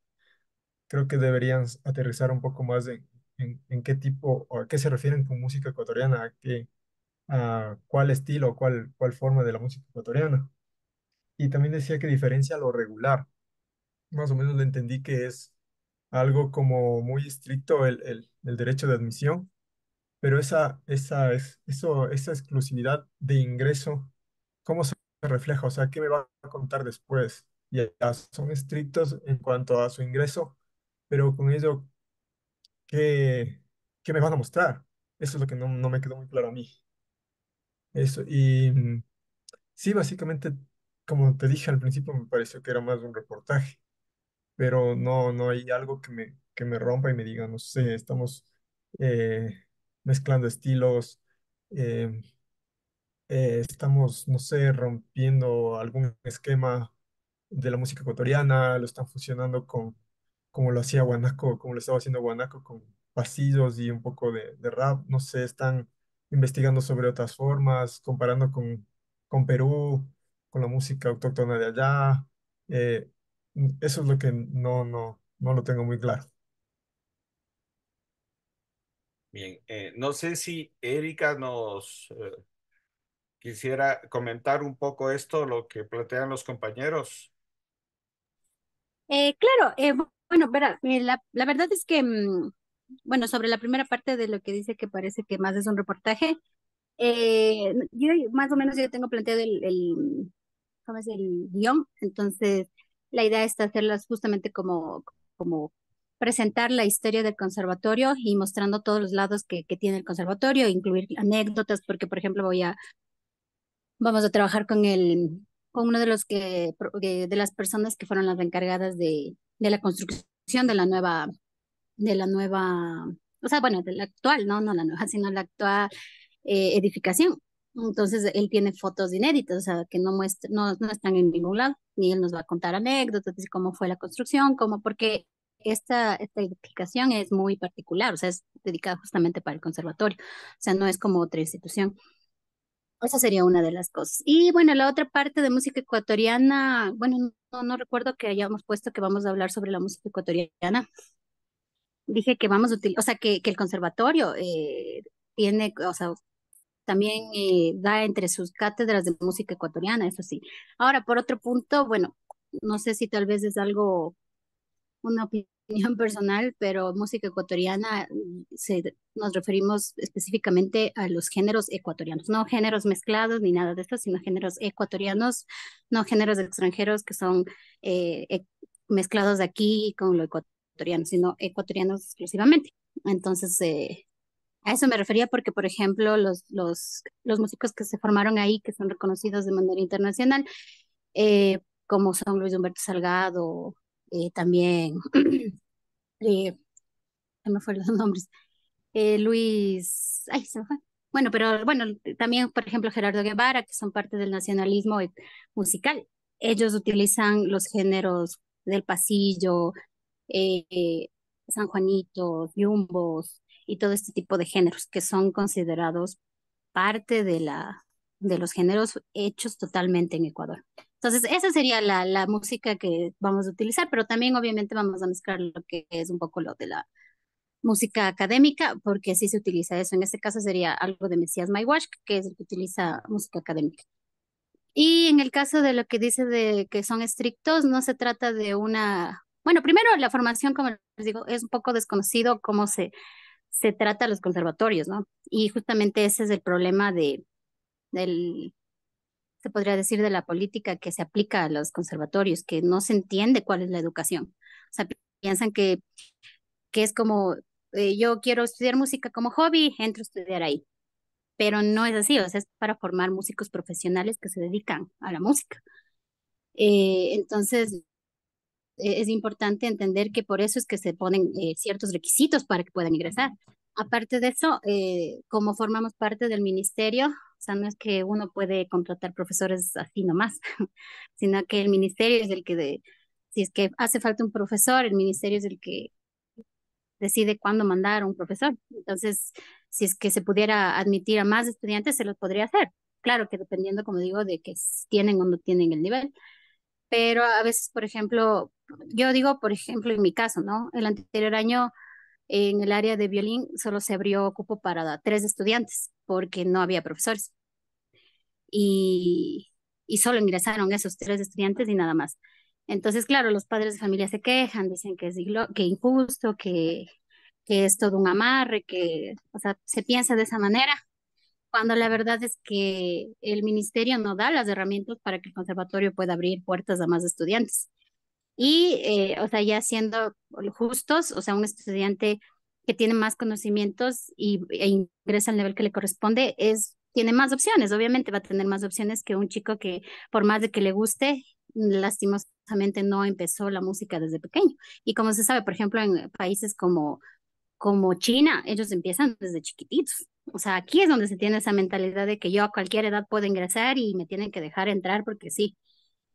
Creo que deberían aterrizar un poco más en, en, en qué tipo o a qué se refieren con música ecuatoriana, a qué, a cuál estilo, cuál, cuál forma de la música ecuatoriana. Y también decía que diferencia lo regular. Más o menos le entendí que es algo como muy estricto el, el, el derecho de admisión, pero esa, esa, es, eso, esa exclusividad de ingreso, ¿cómo se refleja? O sea, ¿qué me va a contar después? Ya son estrictos en cuanto a su ingreso, pero con ello, ¿qué, qué me van a mostrar? Eso es lo que no, no me quedó muy claro a mí. Eso, y mm, sí, básicamente, como te dije al principio, me pareció que era más un reportaje. pero no, no hay algo que me, que me rompa y me diga, no sé, estamos eh, mezclando estilos, eh, eh, estamos, no sé, rompiendo algún esquema de la música ecuatoriana, lo están fusionando con, como lo hacía Guanaco, como lo estaba haciendo Guanaco, con pasillos y un poco de, de rap, no sé, están investigando sobre otras formas, comparando con, con Perú, con la música autóctona de allá. eh, eso es lo que no, no, no lo tengo muy claro. Bien, eh, no sé si Erika nos, eh, quisiera comentar un poco esto, lo que plantean los compañeros. Eh, claro, eh, bueno, verá, eh, la, la, verdad es que, mm, bueno, sobre la primera parte de lo que dice que parece que más es un reportaje, eh, yo más o menos yo tengo planteado el, el, ¿cómo es el guion? Entonces, la idea es hacerlas justamente como, como presentar la historia del conservatorio y mostrando todos los lados que, que tiene el conservatorio, incluir anécdotas, porque por ejemplo voy a, vamos a trabajar con el, con uno de los que, de las personas que fueron las encargadas de, de la construcción de la nueva, de la nueva, o sea, bueno, de la actual, no, no la nueva, sino la actual eh, edificación. Entonces, él tiene fotos inéditas, o sea, que no, muestra, no, no están en ningún lado, y él nos va a contar anécdotas de cómo fue la construcción, cómo, porque esta, esta edificación es muy particular, o sea, es dedicada justamente para el conservatorio, o sea, no es como otra institución. Esa sería una de las cosas. Y bueno, la otra parte de música ecuatoriana, bueno, no, recuerdo que hayamos puesto que vamos a hablar sobre la música ecuatoriana. Dije que vamos a utilizar, o sea, que, que el conservatorio eh, tiene, o sea, también eh, da entre sus cátedras de música ecuatoriana, eso sí. Ahora, por otro punto, bueno, no sé si tal vez es algo una opinión personal, pero música ecuatoriana mm, nos referimos específicamente a los géneros ecuatorianos, no géneros mezclados ni nada de esto, sino géneros ecuatorianos, no géneros extranjeros que son eh, mezclados aquí con lo ecuatoriano, sino ecuatorianos exclusivamente. Entonces, eh, a eso me refería porque, por ejemplo, los, los, los músicos que se formaron ahí, que son reconocidos de manera internacional, eh, como son Luis Humberto Salgado, eh, también, eh, me fueron los nombres, eh, Luis. Bueno, pero bueno, también, por ejemplo, Gerardo Guevara, que son parte del nacionalismo musical. Ellos utilizan los géneros del pasillo, eh, San Juanito, Yumbos y todo este tipo de géneros que son considerados parte de, la, de los géneros hechos totalmente en Ecuador. Entonces, esa sería la, la música que vamos a utilizar, pero también obviamente vamos a mezclar lo que es un poco lo de la música académica, porque sí se utiliza eso. En este caso sería algo de Mesías Maiwash, que es el que utiliza música académica. Y en el caso de lo que dice de que son estrictos, no se trata de una... Bueno, primero la formación, como les digo, es un poco desconocido cómo se, se trata los conservatorios, ¿no? Y justamente ese es el problema de, del, se podría decir, de la política que se aplica a los conservatorios, que no se entiende cuál es la educación. O sea, piensan que, que es como, eh, yo quiero estudiar música como hobby, entro a estudiar ahí. Pero no es así, o sea, es para formar músicos profesionales que se dedican a la música. Eh, entonces, e, es importante entender que por eso es que se ponen eh, ciertos requisitos para que puedan ingresar. Aparte de eso, como formamos parte del ministerio, o sea, no es que uno puede contratar profesores así nomás, sino que el ministerio es el que, si es que hace falta un profesor, el ministerio es el que decide cuándo mandar a un profesor. Entonces, si es que se pudiera admitir a más estudiantes, se lo podría hacer. Claro que dependiendo, como digo, de que tienen o no tienen el nivel. Pero a veces, por ejemplo, yo digo, por ejemplo, en mi caso, ¿no? El anterior año en el área de violín solo se abrió cupo para tres estudiantes porque no había profesores. Y, y solo ingresaron esos tres estudiantes y nada más. Entonces, claro, los padres de familia se quejan, dicen que es que injusto, que, que es todo un amarre, que, o sea, se piensa de esa manera, cuando la verdad es que el ministerio no da las herramientas para que el conservatorio pueda abrir puertas a más estudiantes. Y, eh, o sea, ya siendo justos, o sea, un estudiante que tiene más conocimientos y, e ingresa al nivel que le corresponde, es, tiene más opciones, obviamente va a tener más opciones que un chico que por más de que le guste, lastimosamente no empezó la música desde pequeño. Y como se sabe, por ejemplo, en países como, como China, ellos empiezan desde chiquititos. O sea, aquí es donde se tiene esa mentalidad de que yo a cualquier edad puedo ingresar y me tienen que dejar entrar porque sí.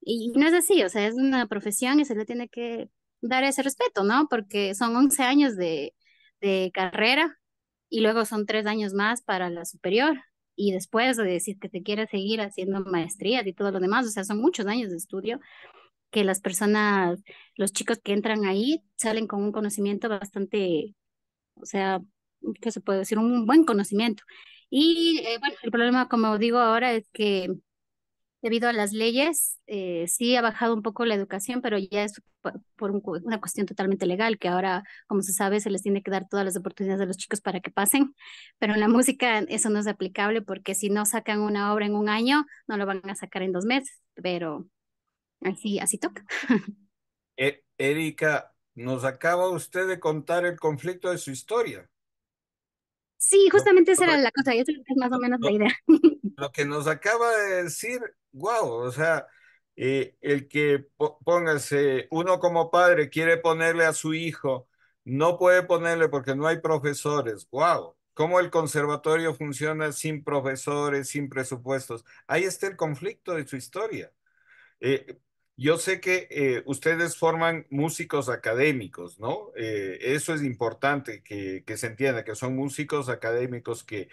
Y no es así, o sea, es una profesión y se le tiene que dar ese respeto, ¿no? Porque son 11 años de, de carrera y luego son tres años más para la superior y después de decir que te quieres seguir haciendo maestrías y todo lo demás, o sea, son muchos años de estudio que las personas, los chicos que entran ahí salen con un conocimiento bastante, o sea, ¿qué se puede decir? Un buen conocimiento. Y eh, bueno, el problema, como digo ahora, es que debido a las leyes, eh, sí ha bajado un poco la educación, pero ya es por, una cuestión totalmente legal, que ahora, como se sabe, se les tiene que dar todas las oportunidades a los chicos para que pasen, pero en la música eso no es aplicable porque si no sacan una obra en un año, no lo van a sacar en dos meses, pero así, así toca. E, Erika, nos acaba usted de contar el conflicto de su historia. Sí, justamente esa era la cosa, y eso es más o menos la idea. Lo que nos acaba de decir, wow, o sea, eh, el que póngase, uno como padre quiere ponerle a su hijo, no puede ponerle porque no hay profesores, wow, cómo el conservatorio funciona sin profesores, sin presupuestos. Ahí está el conflicto de su historia. Eh, yo sé que eh, ustedes forman músicos académicos, ¿no? Eh, eso es importante que, se entienda, que son músicos académicos que,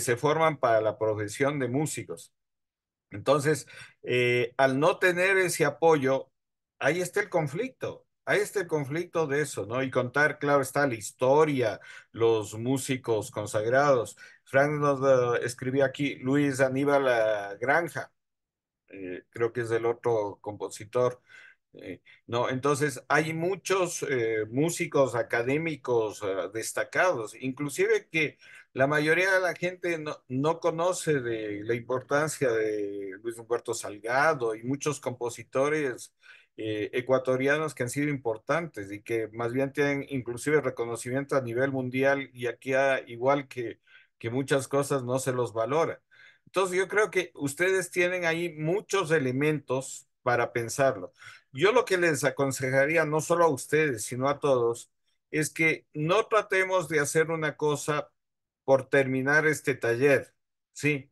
se forman para la profesión de músicos. Entonces, eh, al no tener ese apoyo, ahí está el conflicto. Ahí está el conflicto de eso, ¿no? Y contar, claro, está la historia, los músicos consagrados. Frank nos escribía aquí, Luis Aníbal Granja, eh, creo que es el otro compositor. Eh, no, entonces hay muchos eh, músicos académicos destacados, inclusive que la mayoría de la gente no, no, conoce de la importancia de Luis Humberto Salgado y muchos compositores ecuatorianos que han sido importantes y que más bien tienen inclusive reconocimiento a nivel mundial y aquí igual que, que muchas cosas no se los valora. Entonces yo creo que ustedes tienen ahí muchos elementos para pensarlo. Yo lo que les aconsejaría, no solo a ustedes, sino a todos, es que no tratemos de hacer una cosa por terminar este taller, ¿sí?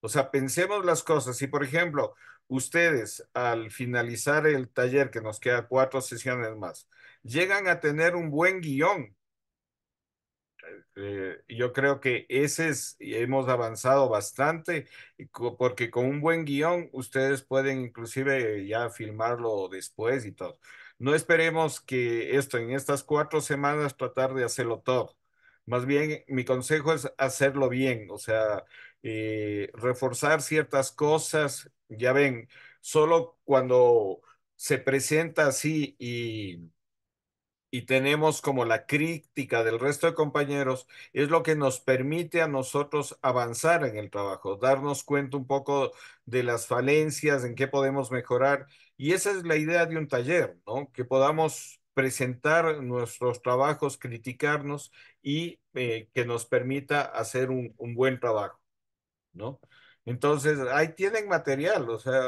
O sea, pensemos las cosas. Si, por ejemplo, ustedes al finalizar el taller, que nos queda cuatro sesiones más, llegan a tener un buen guion, eh, yo creo que ese es, hemos avanzado bastante, porque con un buen guion ustedes pueden inclusive ya filmarlo después y todo. No esperemos que esto en estas cuatro semanas tratar de hacerlo todo. Más bien, mi consejo es hacerlo bien, o sea, eh, reforzar ciertas cosas. Ya ven, solo cuando se presenta así y y tenemos como la crítica del resto de compañeros, es lo que nos permite a nosotros avanzar en el trabajo, darnos cuenta un poco de las falencias, en qué podemos mejorar. Y esa es la idea de un taller, ¿no? Que podamos presentar nuestros trabajos, criticarnos y eh, que nos permita hacer un, un buen trabajo, ¿no? Entonces, ahí tienen material, o sea,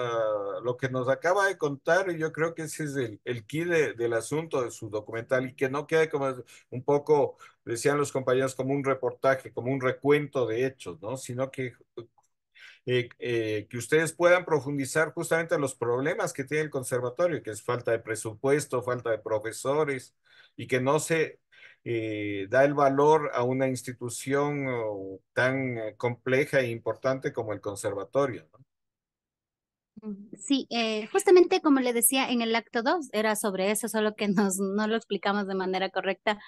lo que nos acaba de contar, yo creo que ese es el, el key del asunto de su documental y que no quede como un poco, decían los compañeros, como un reportaje, como un recuento de hechos, ¿no? Sino que, eh, eh, que ustedes puedan profundizar justamente en los problemas que tiene el conservatorio, que es falta de presupuesto, falta de profesores y que no se eh, da el valor a una institución oh, tan eh, compleja e importante como el conservatorio. ¿no? Sí, eh, justamente como le decía en el acto 2, era sobre eso, solo que nos, no lo explicamos de manera correcta,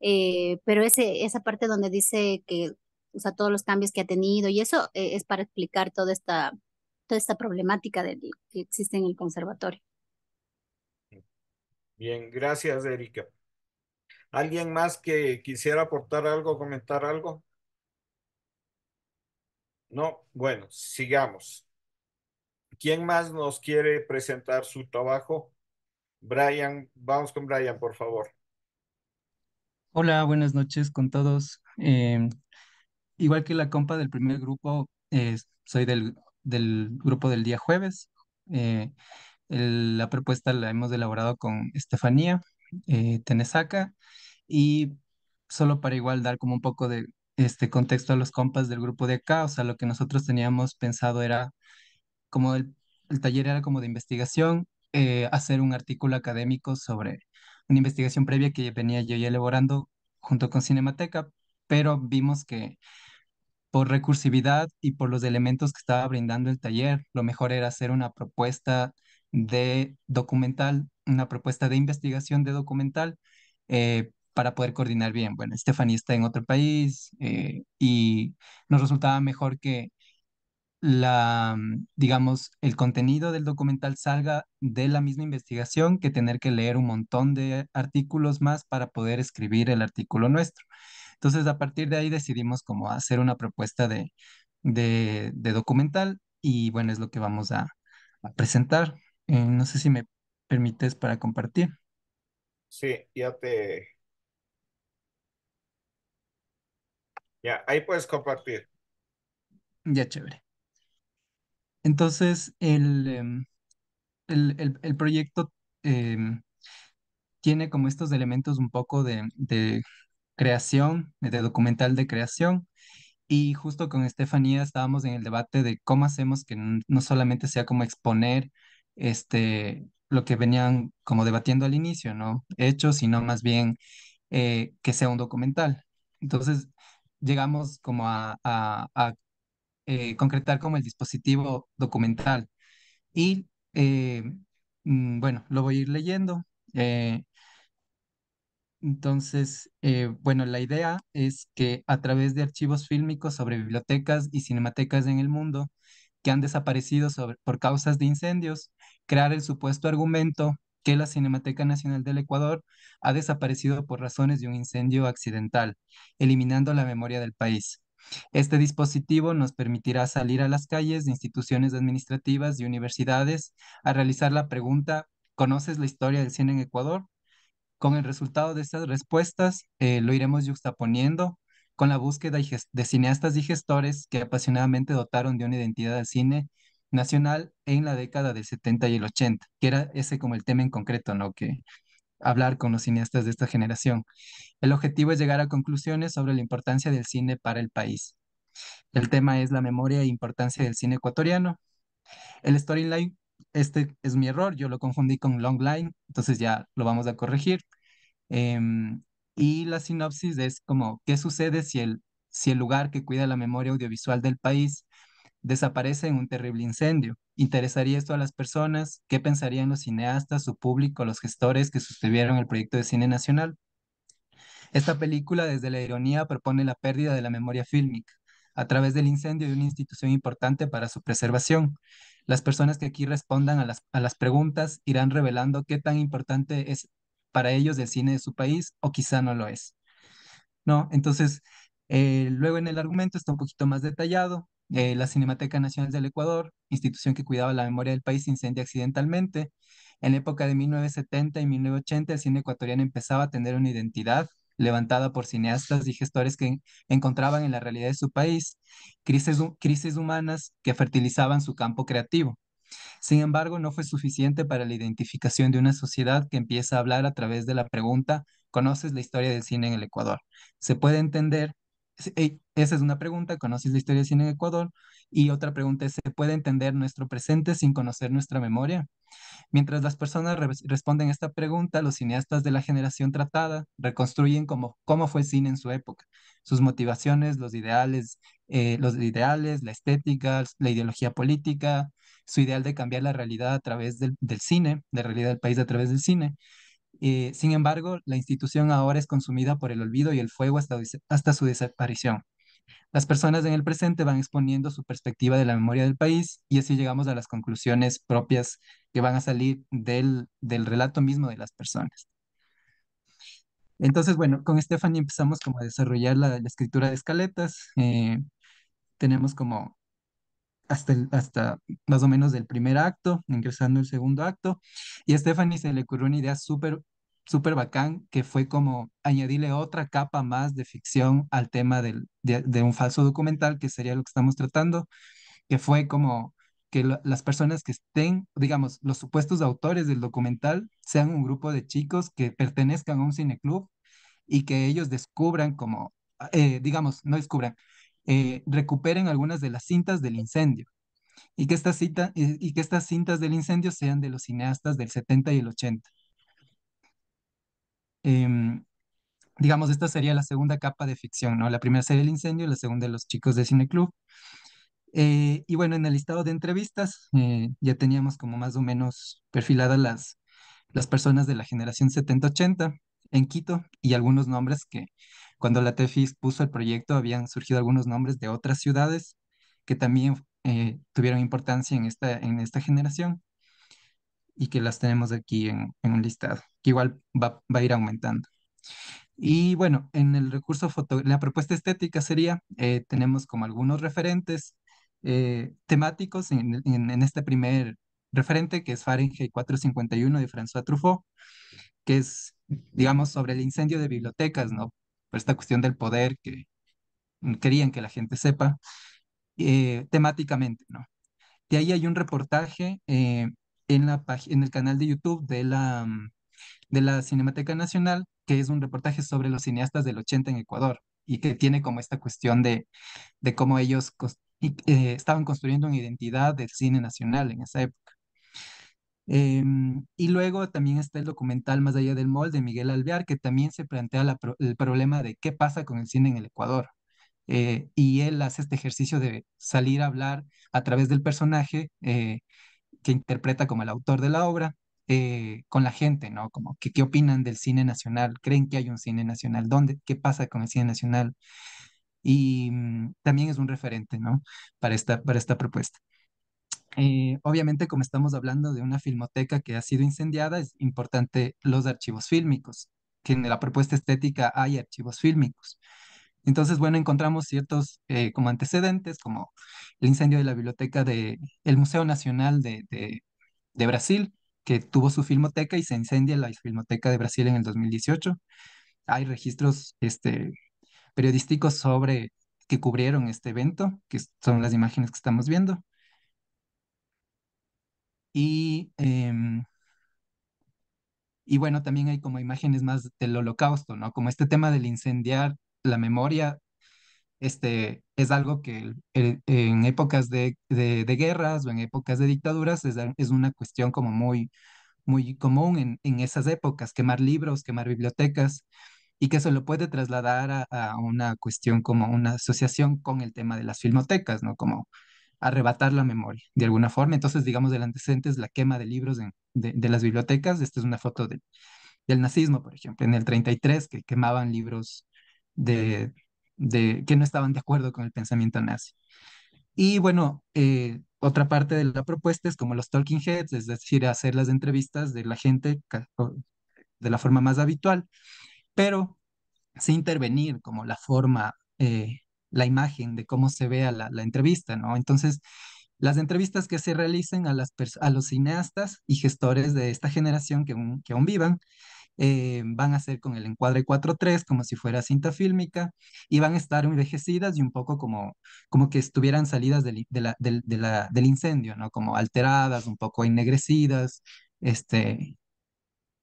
eh, pero ese, esa parte donde dice que, o sea, todos los cambios que ha tenido y eso eh, es para explicar toda esta, toda esta problemática de, que existe en el conservatorio. Bien, gracias, Erika. ¿Alguien más que quisiera aportar algo, comentar algo? No, bueno, sigamos. ¿Quién más nos quiere presentar su trabajo? Brian, vamos con Brian, por favor. Hola, buenas noches con todos. Eh, igual que la compa del primer grupo, eh, soy del, del, grupo del día jueves. Eh, la propuesta la hemos elaborado con Estefanía Tenesaca y solo para igual dar como un poco de este contexto a los compas del grupo de acá, o sea, lo que nosotros teníamos pensado era como el, el taller era como de investigación, eh, hacer un artículo académico sobre una investigación previa que venía yo ya elaborando junto con Cinemateca, pero vimos que por recursividad y por los elementos que estaba brindando el taller, lo mejor era hacer una propuesta de documental, una propuesta de investigación de documental, eh, para poder coordinar bien. Bueno, Stephanie está en otro país eh, y nos resultaba mejor que la, digamos, el contenido del documental salga de la misma investigación que tener que leer un montón de artículos más para poder escribir el artículo nuestro. Entonces, a partir de ahí decidimos como hacer una propuesta de, de, documental y bueno, es lo que vamos a presentar. Eh, no sé si me permites para compartir. Sí, ya te... Ya, ahí puedes compartir. Ya, chévere. Entonces, el, em, el, el- el proyecto em, tiene como estos elementos un poco de, de creación, de documental de creación. Y justo con Estefanía estábamos en el debate de cómo hacemos que no solamente sea como exponer este, lo que venían como debatiendo al inicio, ¿no? Hechos, sino más bien eh, que sea un documental. Entonces, llegamos como a, eh, concretar como el dispositivo documental. Y eh, mm, bueno, lo voy a ir leyendo. Eh, entonces, bueno, la idea es que a través de archivos fílmicos sobre bibliotecas y cinematecas en el mundo que han desaparecido sobre- por causas de incendios, crear el supuesto argumento que la Cinemateca Nacional del Ecuador ha desaparecido por razones de un incendio accidental, eliminando la memoria del país. Este dispositivo nos permitirá salir a las calles de instituciones administrativas y universidades a realizar la pregunta, ¿conoces la historia del cine en Ecuador? Con el resultado de estas respuestas, eh, lo iremos juxtaponiendo con la búsqueda de cineastas y gestores que apasionadamente dotaron de una identidad al cine nacional en la década del 70 y el 80, que era ese como el tema en concreto, ¿no? Que hablar con los cineastas de esta generación. El objetivo es llegar a conclusiones sobre la importancia del cine para el país. El tema es la memoria e importancia del cine ecuatoriano. El storyline, este es mi error, yo lo confundí con longline, entonces ya lo vamos a corregir. Em, y la sinopsis es como, ¿qué sucede si el, si el lugar que cuida la memoria audiovisual del país desaparece en un terrible incendio? ¿Interesaría esto a las personas? ¿Qué pensarían los cineastas, su público, los gestores que sostuvieron el proyecto de cine nacional? Esta película, desde la ironía, propone la pérdida de la memoria fílmica a través del incendio de una institución importante para su preservación. Las personas que aquí respondan a las, a las preguntas irán revelando qué tan importante es para ellos el cine de su país o quizá no lo es. ¿no? Entonces, eh, luego en el argumento está un poquito más detallado. Eh, la Cinemateca Nacional del Ecuador, institución que cuidaba la memoria del país, incendia accidentalmente. En época de 1970 y 1980, el cine ecuatoriano empezaba a tener una identidad levantada por cineastas y gestores que en- encontraban en la realidad de su país crisis, crisis humanas que fertilizaban su campo creativo. Sin embargo, no fue suficiente para la identificación de una sociedad que empieza a hablar a través de la pregunta, ¿conoces la historia del cine en el Ecuador? Se puede entender, esa es una pregunta, ¿conoces la historia del cine en Ecuador? Y otra pregunta es, ¿se puede entender nuestro presente sin conocer nuestra memoria? Mientras las personas re- responden esta pregunta, los cineastas de la generación tratada reconstruyen cómo, cómo fue el cine en su época, sus motivaciones, los ideales, eh, los ideales, la estética, la ideología política, su ideal de cambiar la realidad a través del, del cine, de realidad del país a través del cine. Eh, sin embargo, la institución ahora es consumida por el olvido y el fuego hasta, hasta su desaparición. Las personas en el presente van exponiendo su perspectiva de la memoria del país y así llegamos a las conclusiones propias que van a salir del, del relato mismo de las personas. Entonces, bueno, con Stephanie empezamos como a desarrollar la, la escritura de escaletas. eh, tenemos como hasta, el- hasta más o menos del primer acto, ingresando el segundo acto. Y a Stephanie se le ocurrió una idea súper, súper bacán, que fue como añadirle otra capa más de ficción al tema del, de, un falso documental, que sería lo que estamos tratando, que fue como que la- las personas que estén, digamos, los supuestos autores del documental sean un grupo de chicos que pertenezcan a un cineclub y que ellos descubran como, eh, digamos, no descubran, eh, recuperen algunas de las cintas del incendio y que, estas cita, y que estas cintas del incendio sean de los cineastas del 70 y el 80. Em, digamos, esta sería la segunda capa de ficción, ¿no? La primera sería el incendio, la segunda los chicos de Cineclub. Eh, y bueno, en el listado de entrevistas eh, ya teníamos como más o menos perfiladas las, las personas de la generación 70-80. en Quito y algunos nombres que cuando la TEFIS puso el proyecto habían surgido algunos nombres de otras ciudades que también eh, tuvieron importancia en esta, en esta generación y que las tenemos aquí en, en un listado, que igual va, va, a ir aumentando. Y bueno, en el recurso foto, la propuesta estética sería, eh, tenemos como algunos referentes eh, temáticos en, en, en, este primer referente, que es Fahrenheit 451 de François Truffaut, que es, digamos, sobre el incendio de bibliotecas, ¿no? Por esta cuestión del poder que querían que la gente sepa, eh, temáticamente, ¿no? De ahí hay un reportaje eh, en, la, en el canal de YouTube de la, de la Cinemateca Nacional, que es un reportaje sobre los cineastas del 80 en Ecuador y que tiene como esta cuestión de, de cómo ellos eh, estaban construyendo una identidad del cine nacional en esa época. Eh, y luego también está el documental Más allá del molde de Miguel Alvear, que también se plantea la, el problema de qué pasa con el cine en el Ecuador. Eh, y él hace este ejercicio de salir a hablar a través del personaje eh, que interpreta como el autor de la obra eh, con la gente, ¿no? Como que qué opinan del cine nacional, creen que hay un cine nacional, ¿dónde, qué pasa con el cine nacional? Y mm, también es un referente, ¿no? Para esta, para esta propuesta. Eh, obviamente, como estamos hablando de una filmoteca que ha sido incendiada, es importante los archivos fílmicos, que en la propuesta estética hay archivos fílmicos. Entonces, bueno, encontramos ciertos eh, como antecedentes, como el incendio de la biblioteca del el Museo Nacional de, de, de, Brasil, que tuvo su filmoteca y se incendia la filmoteca de Brasil en el 2018. Hay registros este, periodísticos sobre que cubrieron este evento, que son las imágenes que estamos viendo. Y, eh, y bueno, también hay como imágenes más del holocausto, ¿no? Como este tema del incendiar la memoria, este, es algo que en épocas de, guerras o en épocas de dictaduras es, una cuestión como muy, muy común en, esas épocas, quemar libros, quemar bibliotecas, y que se lo puede trasladar a, una cuestión como una asociación con el tema de las filmotecas, ¿no? Como arrebatar la memoria de alguna forma. Entonces, digamos, el antecedente es la quema de libros de, las bibliotecas. Esta es una foto de, del nazismo, por ejemplo, en el 33, que quemaban libros de, de, que no estaban de acuerdo con el pensamiento nazi. Y bueno, eh, otra parte de la propuesta es como los talking heads, es decir, hacer las entrevistas de la gente de la forma más habitual, pero sin intervenir como la forma eh, la imagen de cómo se vea la, la entrevista, ¿no? Entonces, las entrevistas que se realicen a, las a los cineastas y gestores de esta generación que aún, que aún vivan, eh, van a ser con el encuadre 4.3, como si fuera cinta fílmica, y van a estar envejecidas y un poco como, como que estuvieran salidas del, del, incendio, ¿no? Como alteradas, un poco ennegrecidas, este,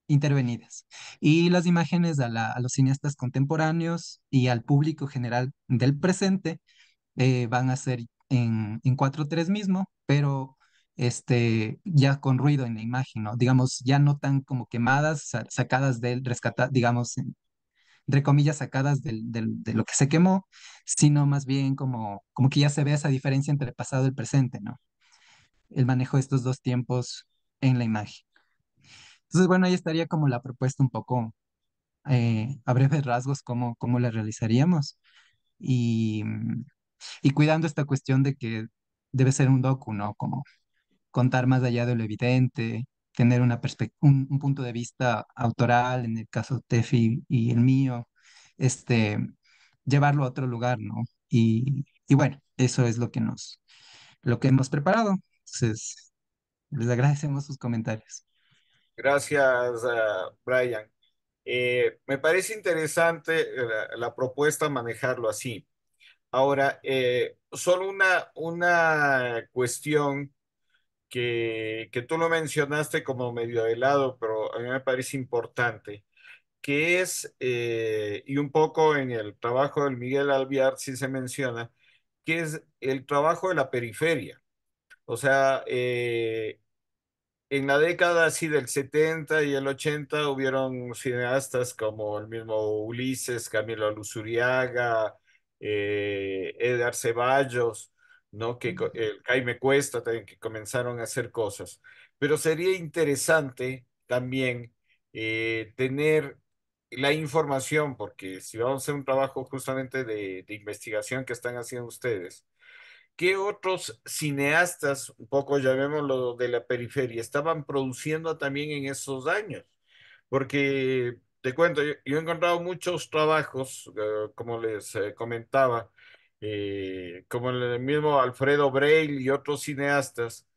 intervenidas. Y las imágenes a, los cineastas contemporáneos y al público general del presente eh, van a ser en, en 4.3 mismo, pero este, ya con ruido en la imagen, ¿no? Digamos, ya no tan como quemadas, sacadas del, rescatadas, digamos, entre comillas, sacadas del, del, de lo que se quemó, sino más bien como, como que ya se ve esa diferencia entre el pasado y el presente, ¿no? El manejo de estos dos tiempos en la imagen. Entonces, bueno, ahí estaría como la propuesta un poco eh, a breves rasgos cómo, cómo la realizaríamos y, y cuidando esta cuestión de que debe ser un docu, ¿no? Como contar más allá de lo evidente, tener un, un, punto de vista autoral, en el caso Tefi y el mío, este, llevarlo a otro lugar, ¿no? Y, bueno, eso es lo que nos, lo que hemos preparado. Entonces, les agradecemos sus comentarios. Gracias, uh, Brian. Eh, me parece interesante la, la, propuesta manejarlo así. Ahora, eh, solo una, una cuestión que, que, tú lo mencionaste como medio de lado, pero a mí me parece importante, que es, eh, y un poco en el trabajo del Miguel Alviar sí se menciona, que es el trabajo de la periferia. O sea, eh, en la década así del 70 y el 80 hubieron cineastas como el mismo Ulises, Camilo Luzuriaga, eh, Edgar Ceballos, ¿no? Que el Jaime Cuesta también que comenzaron a hacer cosas. Pero sería interesante también eh, tener la información, porque si vamos a hacer un trabajo justamente de, de investigación que están haciendo ustedes, ¿qué otros cineastas, un poco llamémoslo de la periferia, estaban produciendo también en esos años? Porque te cuento, yo, yo he encontrado muchos trabajos, eh, como les eh, comentaba, eh, como el mismo Alfredo Breil y otros cineastas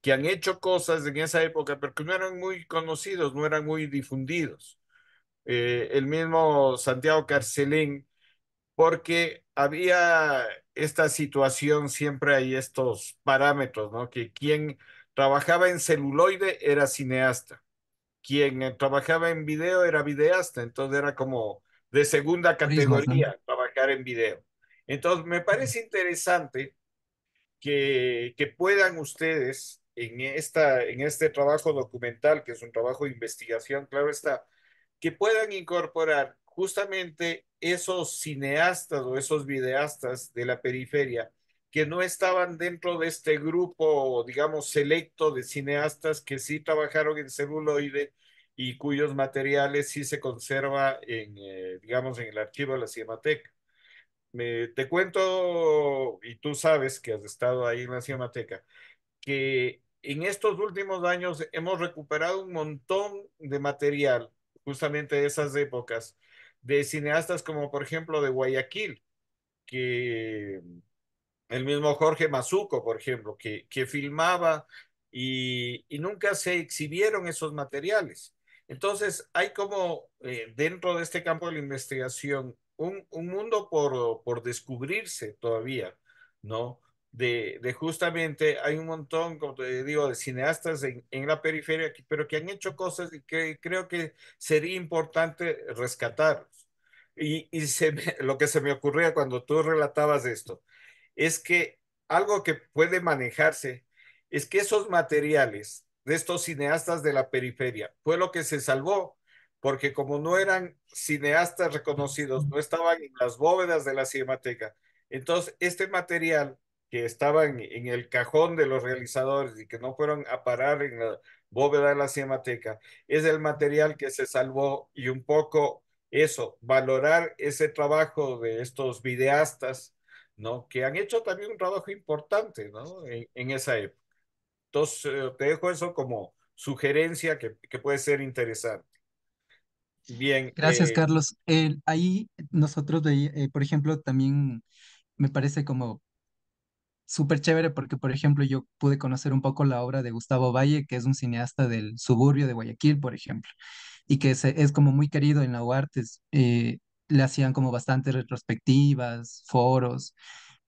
que han hecho cosas en esa época, pero que no eran muy conocidos, no eran muy difundidos. Eh, el mismo Santiago Carcelín, porque había esta situación, siempre hay estos parámetros, ¿no? Que quien trabajaba en celuloide era cineasta, quien eh, trabajaba en video era videasta, entonces era como de segunda categoría trabajar en video. Entonces, me parece interesante que, que puedan ustedes en, esta, en este trabajo documental, que es un trabajo de investigación, claro está, que puedan incorporar justamente esos cineastas o esos videastas de la periferia que no estaban dentro de este grupo, digamos, selecto de cineastas que sí trabajaron en celuloide y cuyos materiales sí se conserva en, eh, digamos, en el archivo de la Cinemateca. Me, te cuento, y tú sabes que has estado ahí en la Cinemateca, que en estos últimos años hemos recuperado un montón de material, justamente de esas épocas, de cineastas como por ejemplo de Guayaquil, que el mismo Jorge Mazuco, por ejemplo, que, que filmaba y, y, nunca se exhibieron esos materiales. Entonces, hay como eh, dentro de este campo de la investigación un, un mundo por, por, descubrirse todavía, ¿no? De, de, justamente, hay un montón, como te digo, de cineastas en, en la periferia, pero que han hecho cosas y que creo que sería importante rescatarlos. Y, y se me, lo que se me ocurría cuando tú relatabas esto, es que algo que puede manejarse es que esos materiales de estos cineastas de la periferia fue lo que se salvó, porque como no eran cineastas reconocidos, no estaban en las bóvedas de la cinemateca, entonces este material que estaba en, en el cajón de los realizadores y que no fueron a parar en la bóveda de la cinemateca, es el material que se salvó y un poco eso, valorar ese trabajo de estos videastas ¿no? Que han hecho también un trabajo importante, ¿no? En, en esa época. Entonces, eh, te dejo eso como sugerencia que, que puede ser interesante. Bien. Gracias, Eh, Carlos. Eh, ahí nosotros, eh, por ejemplo, también me parece como súper chévere porque, por ejemplo, yo pude conocer un poco la obra de Gustavo Valle, que es un cineasta del suburbio de Guayaquil, por ejemplo, y que se- es como muy querido en la UARTES. eh, le hacían como bastantes retrospectivas, foros,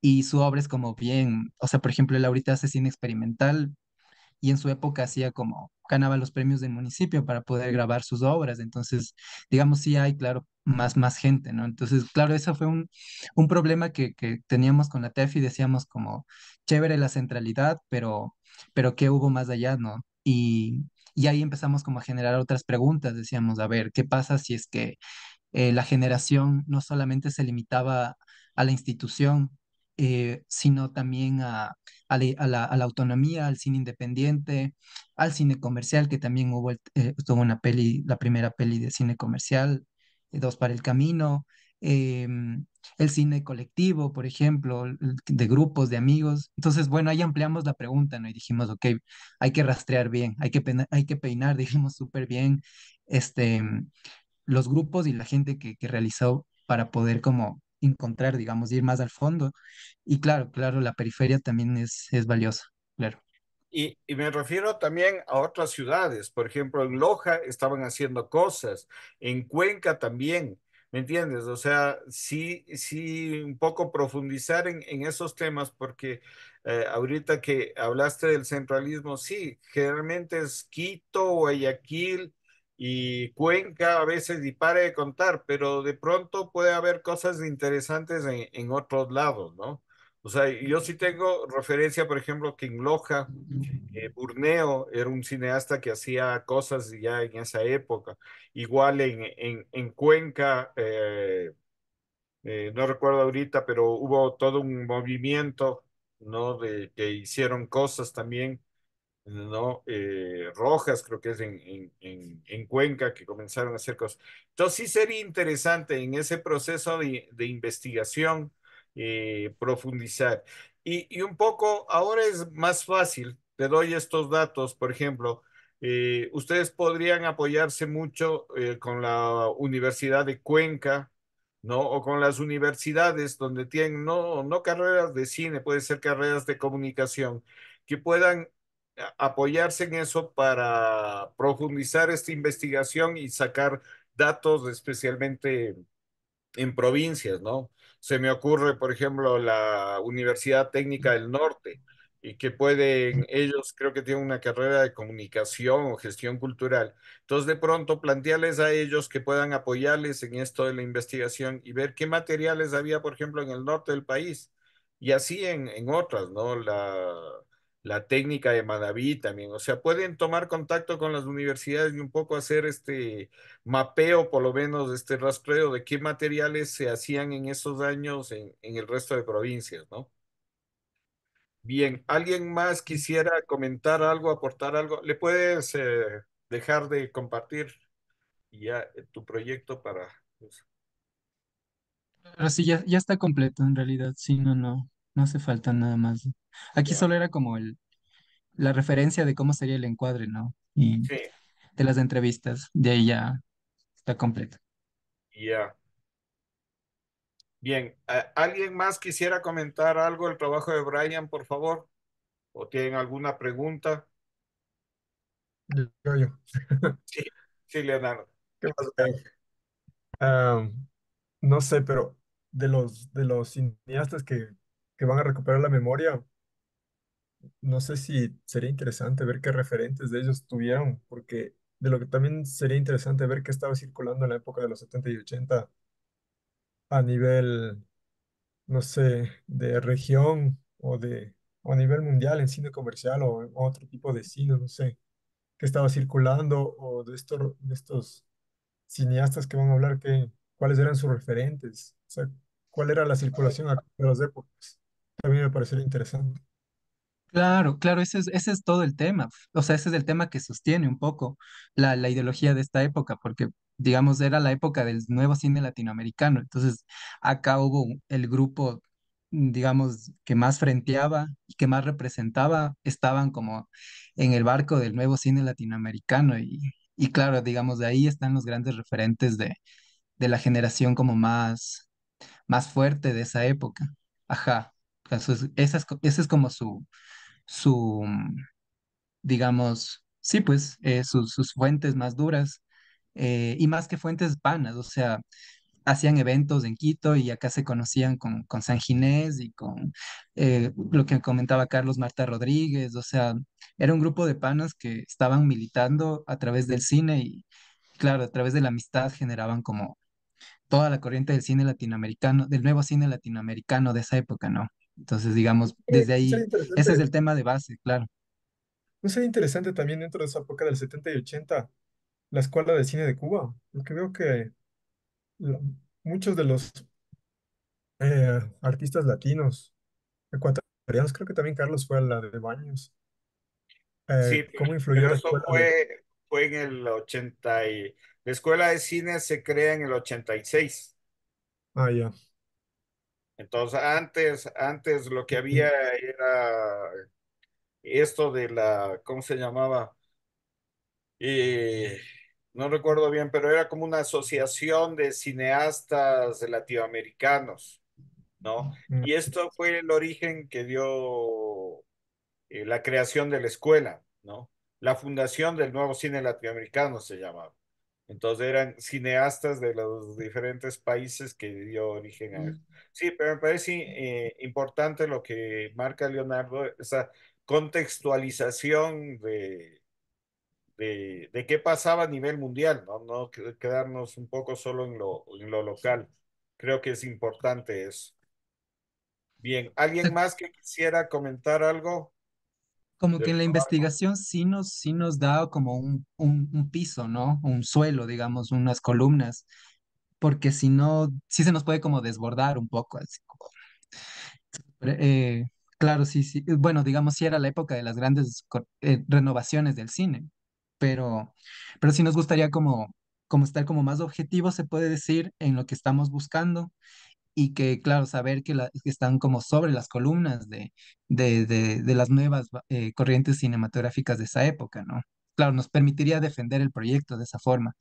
y su obra es como bien, o sea, por ejemplo, él ahorita hace cine experimental, y en su época hacía como, ganaba los premios del municipio para poder grabar sus obras, entonces, digamos, sí hay, claro, más, más gente, ¿no? Entonces, claro, eso fue un, un problema que, que teníamos con la TEFI, decíamos como, chévere la centralidad, pero, pero ¿qué hubo más allá, no? Y, y ahí empezamos como a generar otras preguntas, decíamos, a ver, ¿qué pasa si es que eh, la generación no solamente se limitaba a la institución, eh, sino también a, a la, a la- autonomía, al cine independiente, al cine comercial, que también hubo, eh, tuvo una peli, la primera peli de cine comercial, eh, Dos para el Camino, el cine colectivo, por ejemplo, de grupos, de amigos. Entonces, bueno, ahí ampliamos la pregunta, ¿no? Y dijimos, ok, hay que rastrear bien, hay que, pena- hay que peinar, dijimos, súper bien, este los grupos y la gente que, que realizó para poder como encontrar, digamos, ir más al fondo. Y claro, claro, la periferia también es, es valiosa, claro. Y, y me refiero también a otras ciudades, por ejemplo, en Loja estaban haciendo cosas, en Cuenca también, ¿me entiendes? O sea, sí, sí, un poco profundizar en, en esos temas, porque eh, ahorita que hablaste del centralismo, sí, generalmente es Quito, Guayaquil y Cuenca a veces, y pare de contar, pero de pronto puede haber cosas interesantes en, en otros lados, ¿no? O sea, yo sí tengo referencia, por ejemplo, en Loja, eh, Burneo era un cineasta que hacía cosas ya en esa época. Igual en, en, en Cuenca, eh, eh, no recuerdo ahorita, pero hubo todo un movimiento, ¿no? De que hicieron cosas también. ¿No? Eh, Rojas, creo que es en, en, en, en, Cuenca, que comenzaron a hacer cosas. Entonces sí sería interesante en ese proceso de, de investigación eh, profundizar. Y, y, un poco, ahora es más fácil, te doy estos datos, por ejemplo, eh, ustedes podrían apoyarse mucho con la Universidad de Cuenca, ¿no? O con las universidades donde tienen, no, no carreras de cine, puede ser carreras de comunicación, que puedan apoyarse en eso para profundizar esta investigación y sacar datos especialmente en provincias, ¿no? Se me ocurre, por ejemplo, la Universidad Técnica del Norte, y que pueden, ellos creo que tienen una carrera de comunicación o gestión cultural. Entonces, de pronto, plantearles a ellos que puedan apoyarles en esto de la investigación y ver qué materiales había, por ejemplo, en el norte del país y así en, en otras, ¿no? La, la técnica de Manaví también. O sea, pueden tomar contacto con las universidades y un poco hacer este mapeo, por lo menos, este rastreo de qué materiales se hacían en esos años en, en el resto de provincias, ¿no? Bien, ¿alguien más quisiera comentar algo, aportar algo? ¿Le puedes eh, dejar de compartir ya eh, tu proyecto para... Pero sí, ya, ya está completo en realidad, sí, no, no, no hace falta nada más. Aquí solo era como el, la referencia de cómo sería el encuadre, ¿no? Y Sí, de las entrevistas, de ahí ya está completo. ya. Bien, ¿a- ¿alguien más quisiera comentar algo del trabajo de Brian, por favor? ¿O tienen alguna pregunta? Yo, yo. Sí, sí, Leonardo. ¿Qué pasa? Ah, no sé, pero de los, de los cineastas que, que van a recuperar la memoria, no sé si sería interesante ver qué referentes de ellos tuvieron, porque de lo que también sería interesante ver qué estaba circulando en la época de los 70 y 80 a nivel, no sé, de región o de a nivel mundial en cine comercial o en otro tipo de cine, no sé, qué estaba circulando o de estos, de estos cineastas que van a hablar, que, cuáles eran sus referentes, o sea, cuál era la circulación a de las épocas. También me parecería interesante. Claro, claro, ese es, ese es todo el tema. O sea, ese es el tema que sostiene un poco la, la ideología de esta época, porque, digamos, era la época del nuevo cine latinoamericano. Entonces, acá hubo el grupo, digamos, que más frenteaba y que más representaba, estaban como en el barco del nuevo cine latinoamericano. Y, y claro, digamos, de ahí están los grandes referentes de, de la generación como más, más fuerte de esa época. Ajá. Eso es, esa es como su su, mm, digamos, sí, pues, eh, sus, fuentes más duras eh, y más que fuentes panas, o sea, hacían eventos en Quito y acá se conocían con, con San Ginés y con eh, lo que comentaba Carlos Marta Rodríguez, o sea, era un grupo de panas que estaban militando a través del cine y, claro, a través de la amistad generaban como toda la corriente del cine latinoamericano, del nuevo cine latinoamericano de esa época, ¿no? Entonces, digamos, Eh, desde ahí, ese es el tema de base, claro. ¿no sería interesante también dentro de esa época del 70 y 80 la Escuela de Cine de Cuba? Porque veo que la- muchos de los eh, artistas latinos, ecuatorianos, creo que también Carlos fue a la de Baños, Sí, eh, pero, ¿cómo influyó la eso escuela de... fue, fue en el 80 y... La escuela de cine se crea en el 86. Ah, ya. Entonces, antes, antes lo que había era esto de la, ¿cómo se llamaba? Eh, no recuerdo bien, pero era como una asociación de cineastas latinoamericanos, ¿no? Mm, Y esto fue el origen que dio eh, la creación de la escuela, ¿no? La fundación del nuevo cine latinoamericano se llamaba. Entonces eran cineastas de los diferentes países que dio origen a eso. Sí, pero me parece eh, importante lo que marca Leonardo, esa contextualización de, de, de qué pasaba a nivel mundial, ¿no? No quedarnos un poco solo en lo, en lo local. Creo que es importante eso. Bien, ¿alguien más que quisiera comentar algo Como que en la investigación sí nos, sí nos da como un, un, un piso, ¿no? Un suelo, digamos, unas columnas, porque si no, sí se nos puede como desbordar un poco, así como, eh, Claro, sí, sí. Bueno, digamos, sí era la época de las grandes eh, renovaciones del cine, pero, pero sí nos gustaría como, como estar como más objetivos, se puede decir, en lo que estamos buscando y que, claro, saber que, la- que están como sobre las columnas de, de, de, de las nuevas eh, corrientes cinematográficas de esa época, ¿no? Claro, nos permitiría defender el proyecto de esa forma,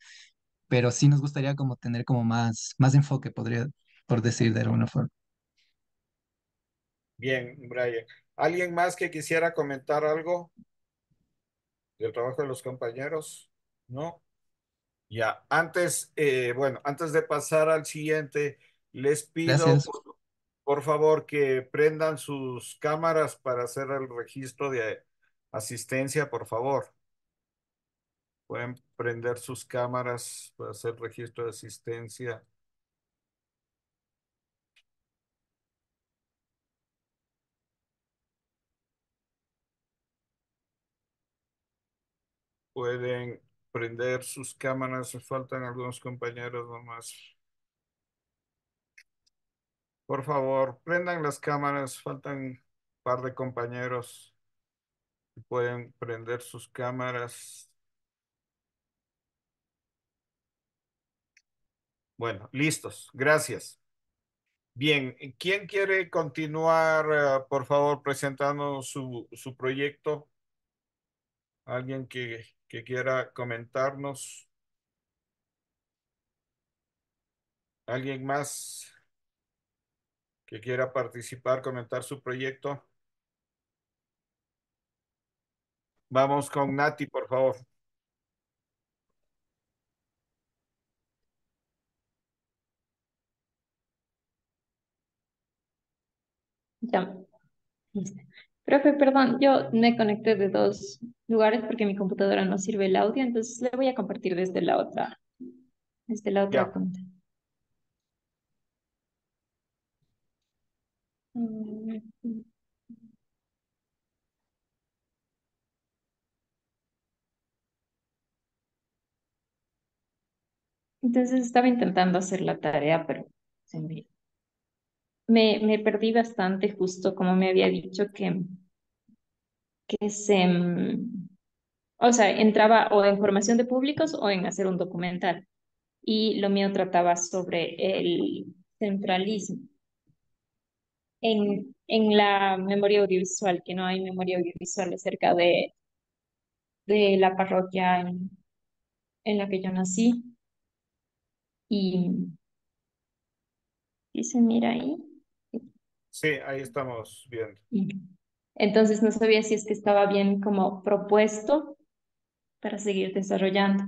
pero sí nos gustaría como tener como más, más enfoque, podría, por decir de alguna forma. Bien, Brian. ¿Alguien más que quisiera comentar algo del trabajo de los compañeros? ¿No? Ya, antes, eh, bueno, antes de pasar al siguiente, les pido por favor que prendan sus cámaras para hacer el registro de asistencia, por favor. Pueden prender sus cámaras para hacer registro de asistencia. Pueden prender sus cámaras, faltan algunos compañeros nomás. Por favor, prendan las cámaras, faltan un par de compañeros. Pueden prender sus cámaras. Bueno, listos, gracias. Bien, ¿quién quiere continuar, eh, por favor, presentando su, su proyecto? ¿Alguien que, que quiera comentarnos? ¿Alguien más que quiera participar, comentar su proyecto? Vamos con Nati, por favor. Ya. Profe, perdón, yo me conecté de dos lugares porque mi computadora no sirve el audio, entonces le voy a compartir desde la otra, desde la otra Ya, cuenta. Mm, Entonces estaba intentando hacer la tarea, pero se me, me, me perdí bastante justo como me había dicho que, que se, mm, o sea, entraba o en formación de públicos o en hacer un documental. Y lo mío trataba sobre el centralismo. En, en la memoria audiovisual, que no hay memoria audiovisual acerca de, de la parroquia en, en la que yo nací. Y, y se mira ahí. sí, ahí estamos viendo. Entonces no sabía si es que estaba bien como propuesto para seguir desarrollando.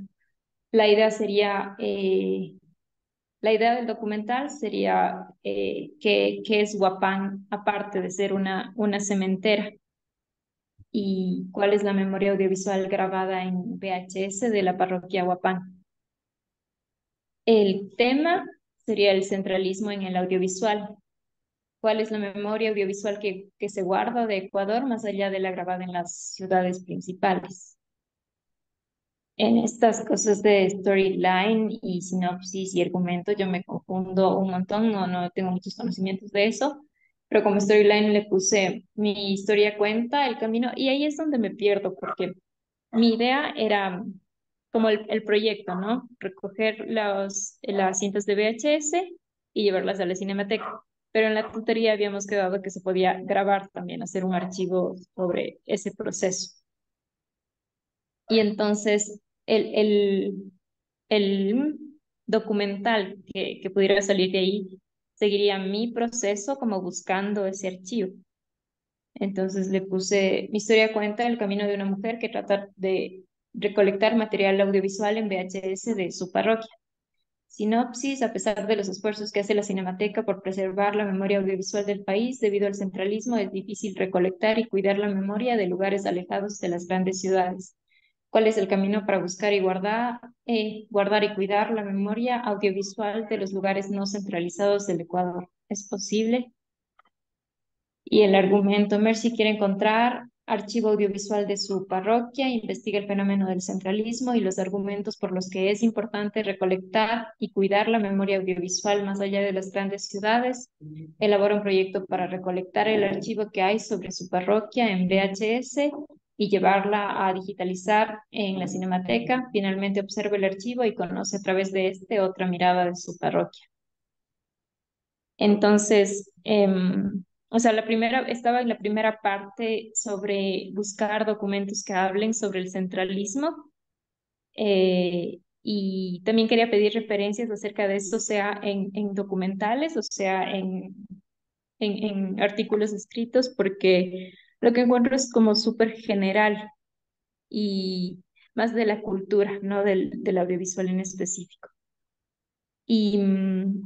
La idea sería, eh, la idea del documental sería eh, que, que es Huapán, aparte de ser una, una cementera. y cuál es la memoria audiovisual grabada en VHS de la parroquia Huapán. El tema sería el centralismo en el audiovisual. ¿Cuál es la memoria audiovisual que, que se guarda de Ecuador más allá de la grabada en las ciudades principales? En estas cosas de storyline y sinopsis y argumento yo me confundo un montón, no, no tengo muchos conocimientos de eso, pero como storyline le puse mi historia cuenta, el camino, y ahí es donde me pierdo, porque mi idea era como el, el proyecto, ¿no? Recoger los, las cintas de VHS y llevarlas a la cinemateca. Pero en la tutoría habíamos quedado que se podía grabar también, hacer un archivo sobre ese proceso. Y entonces el, el, el documental que, que pudiera salir de ahí seguiría mi proceso como buscando ese archivo. Entonces le puse, mi historia cuenta el camino de una mujer que trata de recolectar material audiovisual en VHS de su parroquia. Sinopsis, a pesar de los esfuerzos que hace la Cinemateca por preservar la memoria audiovisual del país, debido al centralismo es difícil recolectar y cuidar la memoria de lugares alejados de las grandes ciudades. ¿Cuál es el camino para buscar y guardar, eh, guardar y cuidar la memoria audiovisual de los lugares no centralizados del Ecuador? ¿Es posible? Y el argumento, Mercy quiere encontrar archivo audiovisual de su parroquia, investiga el fenómeno del centralismo y los argumentos por los que es importante recolectar y cuidar la memoria audiovisual más allá de las grandes ciudades, elabora un proyecto para recolectar el archivo que hay sobre su parroquia en VHS y llevarla a digitalizar en la cinemateca, finalmente observa el archivo y conoce a través de este otra mirada de su parroquia. Entonces, em, o sea, la primera, estaba en la primera parte sobre buscar documentos que hablen sobre el centralismo. Eh, y también quería pedir referencias acerca de eso, sea en, en documentales o sea en, en, en, artículos escritos, porque lo que encuentro es como súper general y más de la cultura, no del, del audiovisual en específico. Y,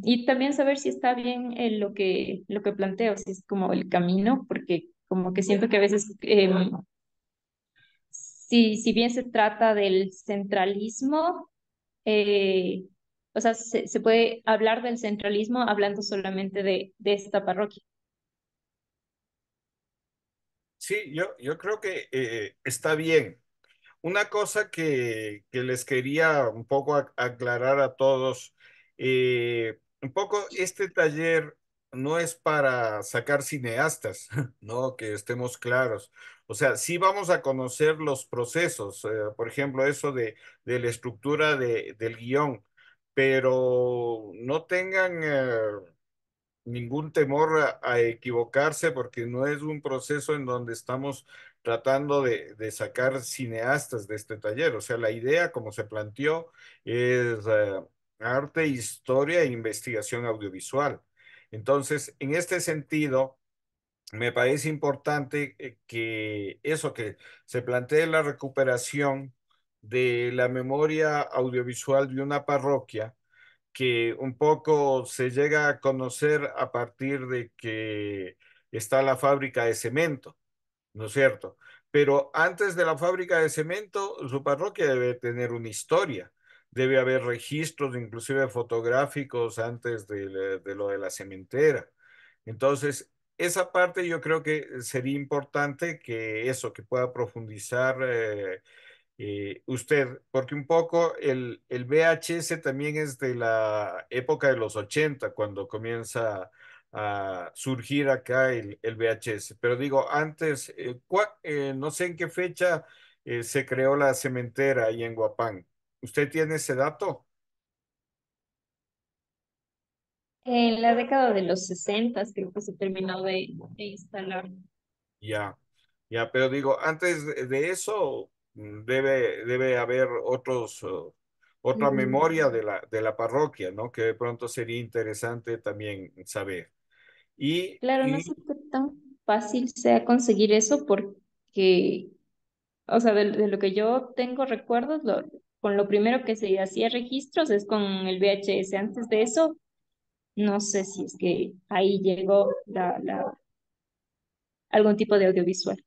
y también saber si está bien en lo que, lo que planteo, si es como el camino, porque como que siento que a veces, eh, si, si bien se trata del centralismo, eh, o sea, se, se, puede hablar del centralismo hablando solamente de, de esta parroquia. Sí, yo, yo creo que eh, está bien. Una cosa que, que, les quería un poco aclarar a todos eh, un poco este taller no es para sacar cineastas, ¿no? Que estemos claros. O sea, sí vamos a conocer los procesos, eh, por ejemplo, eso de, de la estructura de, del guion, pero no tengan... Eh, ningún temor a, equivocarse porque no es un proceso en donde estamos tratando de, sacar cineastas de este taller. O sea, la idea, como se planteó, es uh, arte, historia e investigación audiovisual. Entonces, en este sentido, me parece importante eh, que eso, que se plantee la recuperación de la memoria audiovisual de una parroquia, que un poco se llega a conocer a partir de que está la fábrica de cemento, ¿no es cierto? Pero antes de la fábrica de cemento, su parroquia debe tener una historia debe haber registros, inclusive fotográficos, antes de, de, lo de la cementera. Entonces, esa parte yo creo que sería importante que eso, que pueda profundizar eh, eh, usted, porque un poco el, el VHS también es de la época de los 80, cuando comienza a surgir acá el, el VHS. Pero digo, antes, eh, eh, no sé en qué fecha se creó la cementera ahí en Guapán. ¿Usted tiene ese dato? En la década de los 60 creo que se terminó de, de instalar. Ya, ya, pero digo, antes de eso debe, debe haber otros, uh, otra mm. memoria de la, de la parroquia, ¿no? Que de pronto sería interesante también saber. Y, claro, y... no sé qué tan fácil sea conseguir eso porque, o sea, de, de lo que yo tengo recuerdos, lo, con lo primero que se hacía registros es con el VHS. Antes de eso, no sé si es que ahí llegó la, la, algún tipo de audiovisual.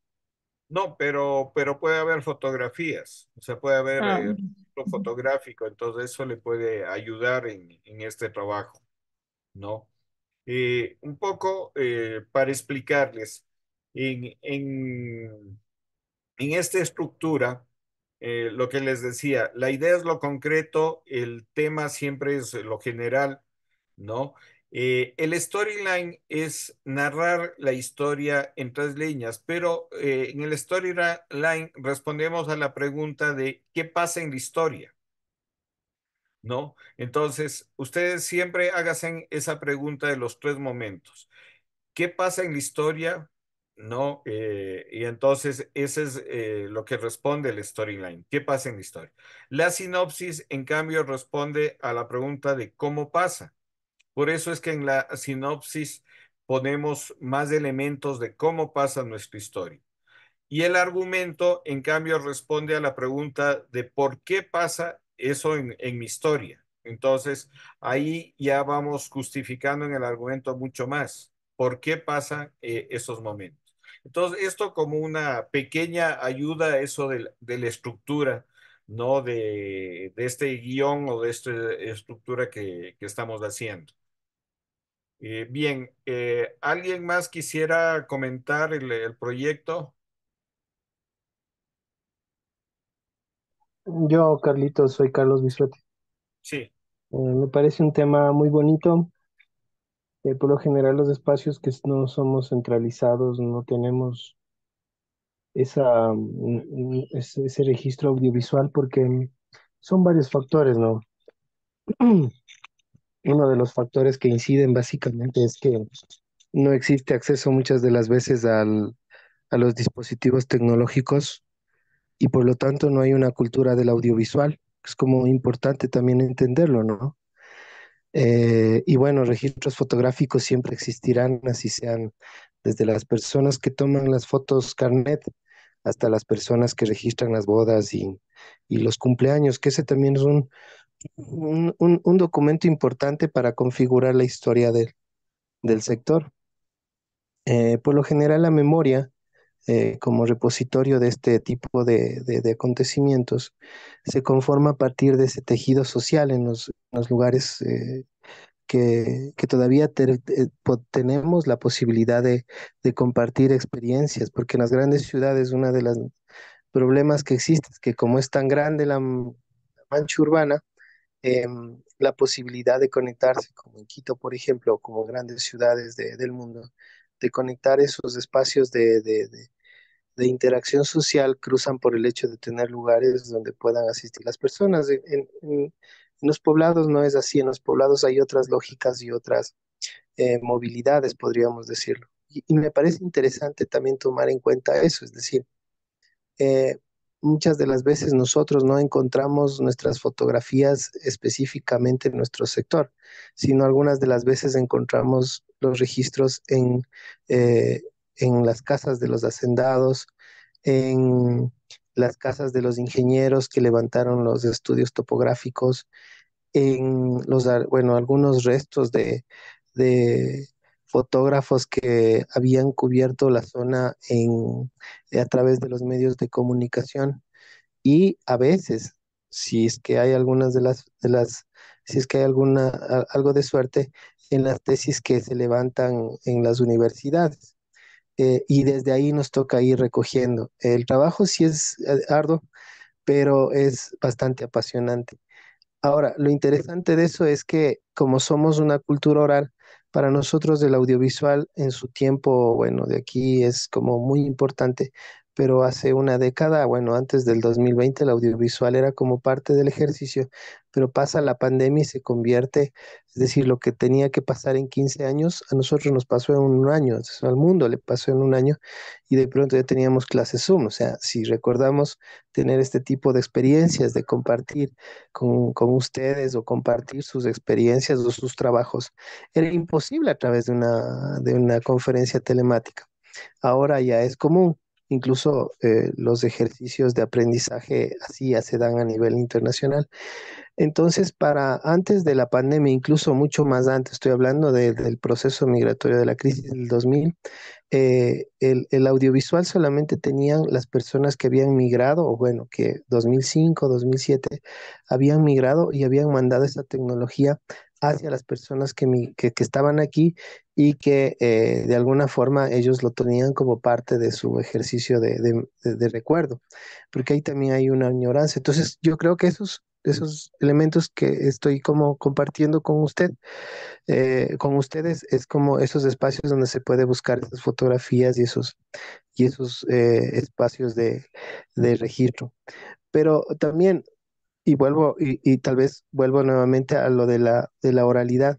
No, pero, pero puede haber fotografías, o sea, puede haber ah. eh, fotográfico, entonces eso le puede ayudar en, en este trabajo, ¿no? Eh, un poco eh, para explicarles, en, en, en esta estructura, eh, lo que les decía, la idea es lo concreto, el tema siempre es lo general, ¿no? Eh, el storyline es narrar la historia en tres líneas, pero eh, en el storyline respondemos a la pregunta de qué pasa en la historia, ¿no? Entonces, ustedes siempre háganse esa pregunta de los tres momentos. ¿Qué pasa en la historia? ¿no? Eh, y entonces ese es eh, lo que responde el storyline. ¿Qué pasa en la historia? La sinopsis, en cambio, responde a la pregunta de cómo pasa. Por eso es que en la sinopsis ponemos más elementos de cómo pasa nuestra historia. Y el argumento, en cambio, responde a la pregunta de por qué pasa eso en, mi historia. Entonces, ahí ya vamos justificando en el argumento mucho más. ¿Por qué pasan eh, esos momentos? Entonces, esto como una pequeña ayuda a eso de, la estructura, ¿no? De, este guion o de esta estructura que estamos haciendo. Eh, bien, eh, ¿alguien más quisiera comentar el, proyecto? Yo, Carlitos, soy Carlos Bisuete. Sí. Eh, me parece un tema muy bonito. por lo general, los espacios que no somos centralizados, no tenemos mm, mm, ese, ese registro audiovisual porque son varios factores, ¿no? Uno de los factores que inciden básicamente es que no existe acceso muchas de las veces al, a los dispositivos tecnológicos y por lo tanto no hay una cultura del audiovisual. Es como importante también entenderlo, ¿no? Eh, y bueno, registros fotográficos siempre existirán, así sean desde las personas que toman las fotos carnet hasta las personas que registran las bodas y, y los cumpleaños, que ese también es un, un, un- un documento importante para configurar la historia del, del sector. Eh, por lo general, la memoria, eh, como repositorio de este tipo de, de- de acontecimientos, se conforma a partir de ese tejido social en los, en los lugares eh, que, que todavía po- tenemos la posibilidad de, de compartir experiencias, porque en las grandes ciudades uno de los problemas que existe es que como es tan grande la mancha urbana, em, la posibilidad de conectarse, como en Quito, por ejemplo, o como grandes ciudades de- del mundo, de conectar esos espacios de, de- de- interacción social cruzan por el hecho de tener lugares donde puedan asistir las personas. En- en- en los poblados no es así, en los poblados hay otras lógicas y otras eh, movilidades, podríamos decirlo. Y, y me parece interesante también tomar en cuenta eso, es decir, eh, muchas de las veces nosotros no encontramos nuestras fotografías específicamente en nuestro sector, sino algunas de las veces encontramos los registros en, eh, en las casas de los hacendados, en las casas de los ingenieros que levantaron los estudios topográficos, en los, bueno, algunos restos de fotógrafos que habían cubierto la zona en, a través de los medios de comunicación y a veces, si es que hay algunas de las, de las, si es que hay alguna, algo de suerte, en las tesis que se levantan en las universidades. Eh, y desde ahí nos toca ir recogiendo. El trabajo sí es eh, arduo, pero es bastante apasionante. Ahora, lo interesante de eso es que como somos una cultura oral, para nosotros el audiovisual en su tiempo, bueno, de aquí es como muy importante, pero hace una década, bueno, antes del 2020, el audiovisual era como parte del ejercicio, pero pasa la pandemia y se convierte, es decir, lo que tenía que pasar en 15 años, a nosotros nos pasó en un año, al mundo le pasó en un año y de pronto ya teníamos clases Zoom, o sea, si recordamos tener este tipo de experiencias, de compartir con, con ustedes o compartir sus experiencias o sus trabajos. Era imposible a través de una, de una conferencia telemática. Ahora ya es común. Incluso eh, los ejercicios de aprendizaje así ya se dan a nivel internacional. Entonces, para antes de la pandemia, incluso mucho más antes, estoy hablando de- del proceso migratorio de la crisis del 2000, eh, el, audiovisual solamente tenían las personas que habían migrado, o bueno, que 2005, 2007 habían migrado y habían mandado esa tecnología hacia las personas que, estaban aquí y que eh, de alguna forma ellos lo tenían como parte de su ejercicio de recuerdo, porque ahí también hay una añoranza. Entonces, yo creo que esos, esos elementos que estoy como compartiendo con usted, eh, con ustedes, es como esos espacios donde se puede buscar esas fotografías y esos, y esos eh, espacios de, de registro. Pero también, y vuelvo, y, y tal vez vuelvo nuevamente a lo de la, de la oralidad.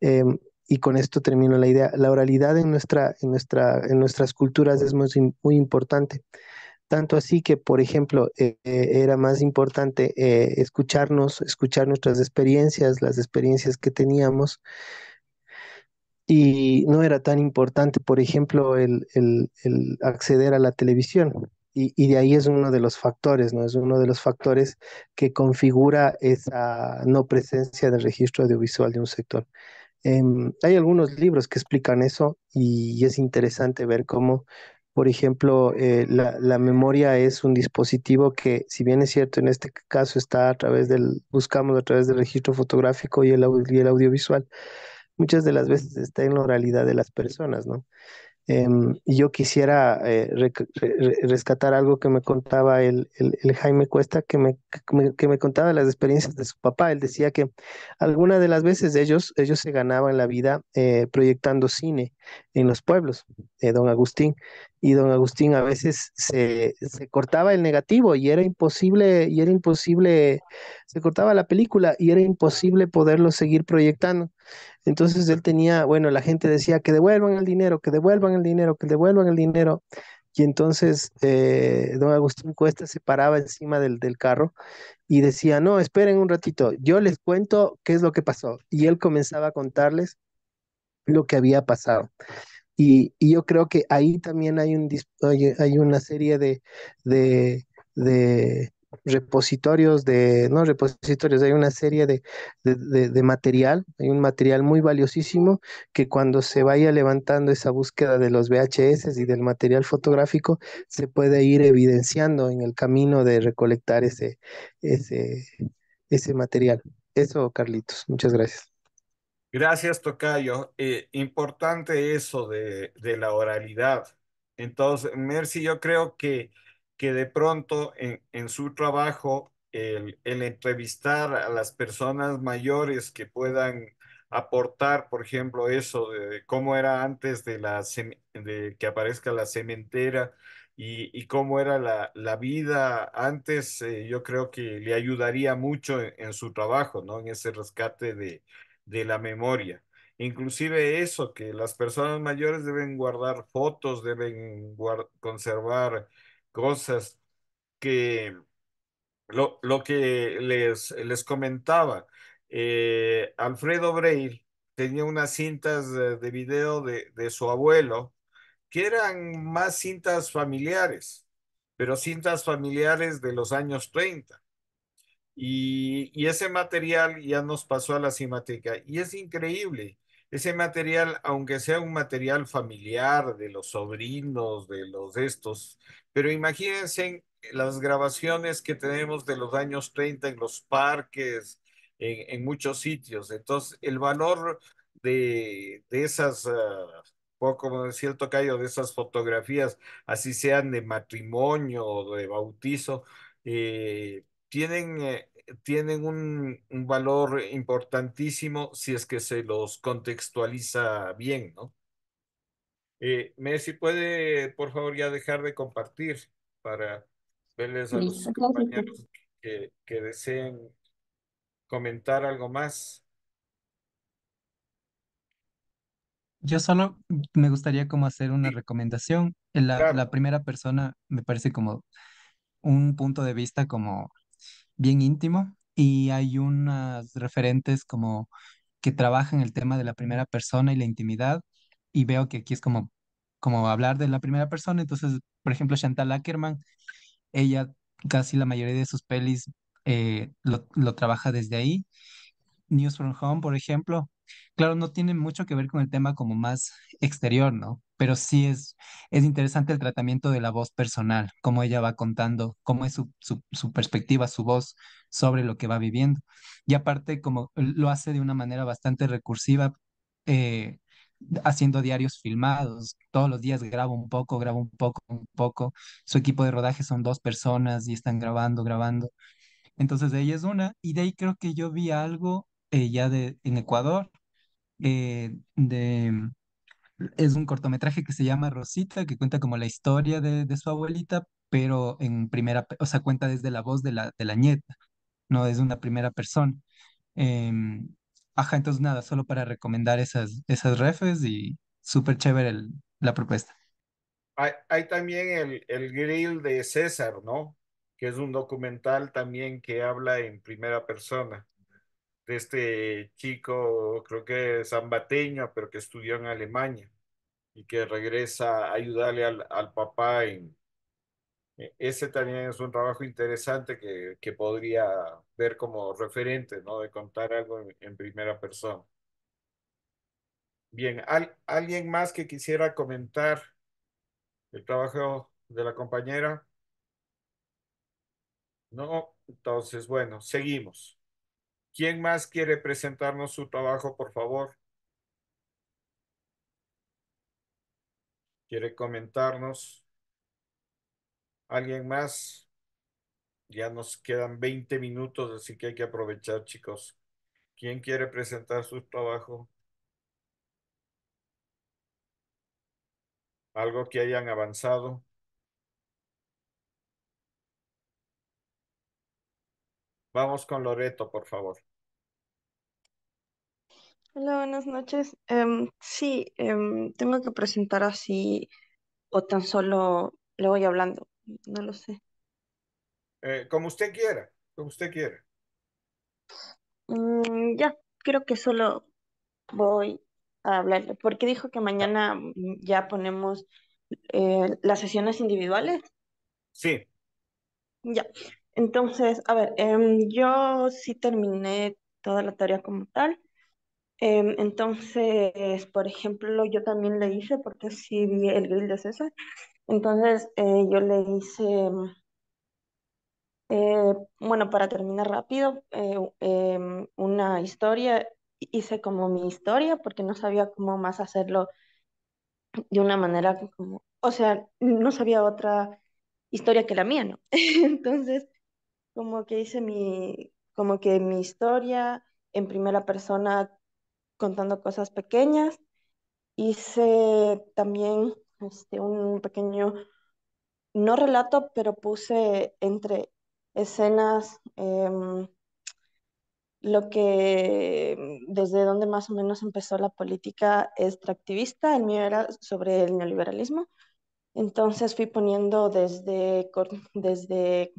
em, y con esto termino la idea. La oralidad en nuestra, en nuestra, en nuestras culturas es muy, muy importante. Tanto así que, por ejemplo, eh, eh, era más importante eh, escucharnos, escuchar nuestras experiencias, las experiencias que teníamos, y no era tan importante, por ejemplo, el, el- el acceder a la televisión. Y, y de ahí es uno de los factores, ¿no? Es uno de los factores que configura esa no presencia del registro audiovisual de un sector. Em, hay algunos libros que explican eso y es interesante ver cómo, por ejemplo, eh, la, la memoria es un dispositivo que, si bien es cierto, en este caso está a través del, buscamos a través del registro fotográfico y el, y el audiovisual, muchas de las veces está en la oralidad de las personas, ¿no? Em, yo quisiera eh, rescatar algo que me contaba el, Jaime Cuesta, que me, que me, que me contaba las experiencias de su papá. Él decía que algunas de las veces ellos, ellos se ganaban la vida eh, proyectando cine en los pueblos, eh, don Agustín. Y don Agustín a veces se, cortaba el negativo y era imposible, y era imposible, se cortaba la película y era imposible poderlo seguir proyectando. Entonces él tenía, bueno, la gente decía que devuelvan el dinero, que devuelvan el dinero, que devuelvan el dinero. Y entonces eh, don Agustín Cuesta se paraba encima del, del carro y decía, no, esperen un ratito, yo les cuento qué es lo que pasó. Y él comenzaba a contarles lo que había pasado. Y, yo creo que ahí también hay, un, una serie de, de, repositorios, de, no repositorios, hay una serie de- de material, hay un material muy valiosísimo que cuando se vaya levantando esa búsqueda de los VHS y del material fotográfico, se puede ir evidenciando en el camino de recolectar ese, ese, ese material. Eso, Carlitos, muchas gracias. Gracias, Tocayo. Eh, importante eso de, de la oralidad. Entonces, Mercy, yo creo que, que de pronto en, en su trabajo, el, el entrevistar a las personas mayores que puedan aportar, por ejemplo, eso de cómo era antes de, la, de que aparezca la cementera y, y cómo era la, la vida antes, eh, yo creo que le ayudaría mucho en su trabajo, ¿no? En ese rescate de de la memoria. Inclusive eso, que las personas mayores deben guardar fotos, deben guar- conservar cosas que lo, lo que les, les comentaba, eh, Alfredo Breil tenía unas cintas de, de video de, de su abuelo que eran más cintas familiares, pero cintas familiares de los años 30. Y, y ese material ya nos pasó a la cinemática. Y es increíble. Ese material, aunque sea un material familiar de los sobrinos, de los estos, pero imagínense las grabaciones que tenemos de los años 30 en los parques, en, en muchos sitios. Entonces, el valor de, de esas, o como decía el tocayo, de esas fotografías, así sean de matrimonio o de bautizo, eh, tienen, eh, tienen un, un valor importantísimo si es que se los contextualiza bien, ¿no? Eh, Messi, ¿puede, por favor, ya dejar de compartir para verles a los compañeros que, que deseen comentar algo más? Yo solo me gustaría como hacer una Sí, recomendación. La, claro. la primera persona me parece como un punto de vista como bien íntimo y hay unas referentes como que trabajan el tema de la primera persona y la intimidad y veo que aquí es como, como hablar de la primera persona. Entonces, por ejemplo, Chantal Ackerman, ella casi la mayoría de sus pelis eh, lo, lo trabaja desde ahí. News from Home, por ejemplo, claro, no tiene mucho que ver con el tema como más exterior, ¿no? Pero sí es, es interesante el tratamiento de la voz personal, cómo ella va contando, cómo es su, su, perspectiva, su voz sobre lo que va viviendo. Y aparte, como lo hace de una manera bastante recursiva, eh, haciendo diarios filmados, todos los días graba un poco, graba un poco, un poco. Su equipo de rodaje son dos personas y están grabando, grabando. Entonces de ella es una, y de ahí creo que yo vi algo eh, ya de, en Ecuador, eh, es un cortometraje que se llama Rosita, que cuenta como la historia de, de su abuelita, pero en primera, o sea, cuenta desde la voz de la, de la nieta, no desde una primera persona. Em, ajá, entonces nada, solo para recomendar esas, esas refes y súper chévere el- la propuesta. Hay, hay también el, el grill de César, ¿no? Que es un documental también que habla en primera persona de este chico, creo que es ambateño, pero que estudió en Alemania y que regresa a ayudarle al, al papá en... e- Ese también es un trabajo interesante que, que podría ver como referente, ¿no? De contar algo en, en primera persona. Bien, ¿al- ¿alguien más que quisiera comentar el trabajo de la compañera? No, entonces, bueno, seguimos. ¿Quién más quiere presentarnos su trabajo, por favor? quiere comentarnos. ¿Alguien más? Ya nos quedan 20 minutos, así que hay que aprovechar, chicos. ¿Quién quiere presentar su trabajo? Algo que hayan avanzado. Vamos con Loreto, por favor. Hola, buenas noches. Em, sí, em, tengo que presentar así o tan solo le voy hablando, no lo sé. Eh, como usted quiera, como usted quiera. Mm, ya, creo que solo voy a hablarle, porque dijo que mañana mm, ya ponemos eh, las sesiones individuales. Sí. Ya, entonces, a ver, em, yo sí terminé toda la tarea como tal. Em, entonces, por ejemplo, yo también le hice, porque sí vi el grill de César. Entonces, eh, yo le hice, mm, eh, bueno, para terminar rápido, eh, em, una historia, hice como mi historia, porque no sabía cómo más hacerlo de una manera como, o sea, no sabía otra historia que la mía, ¿no? Entonces, como que hice mi, como que mi historia en primera persona contando cosas pequeñas. Hice también este, un pequeño, no relato, pero puse entre escenas em, lo que desde donde más o menos empezó la política extractivista, el mío era sobre el neoliberalismo. Entonces fui poniendo desde, desde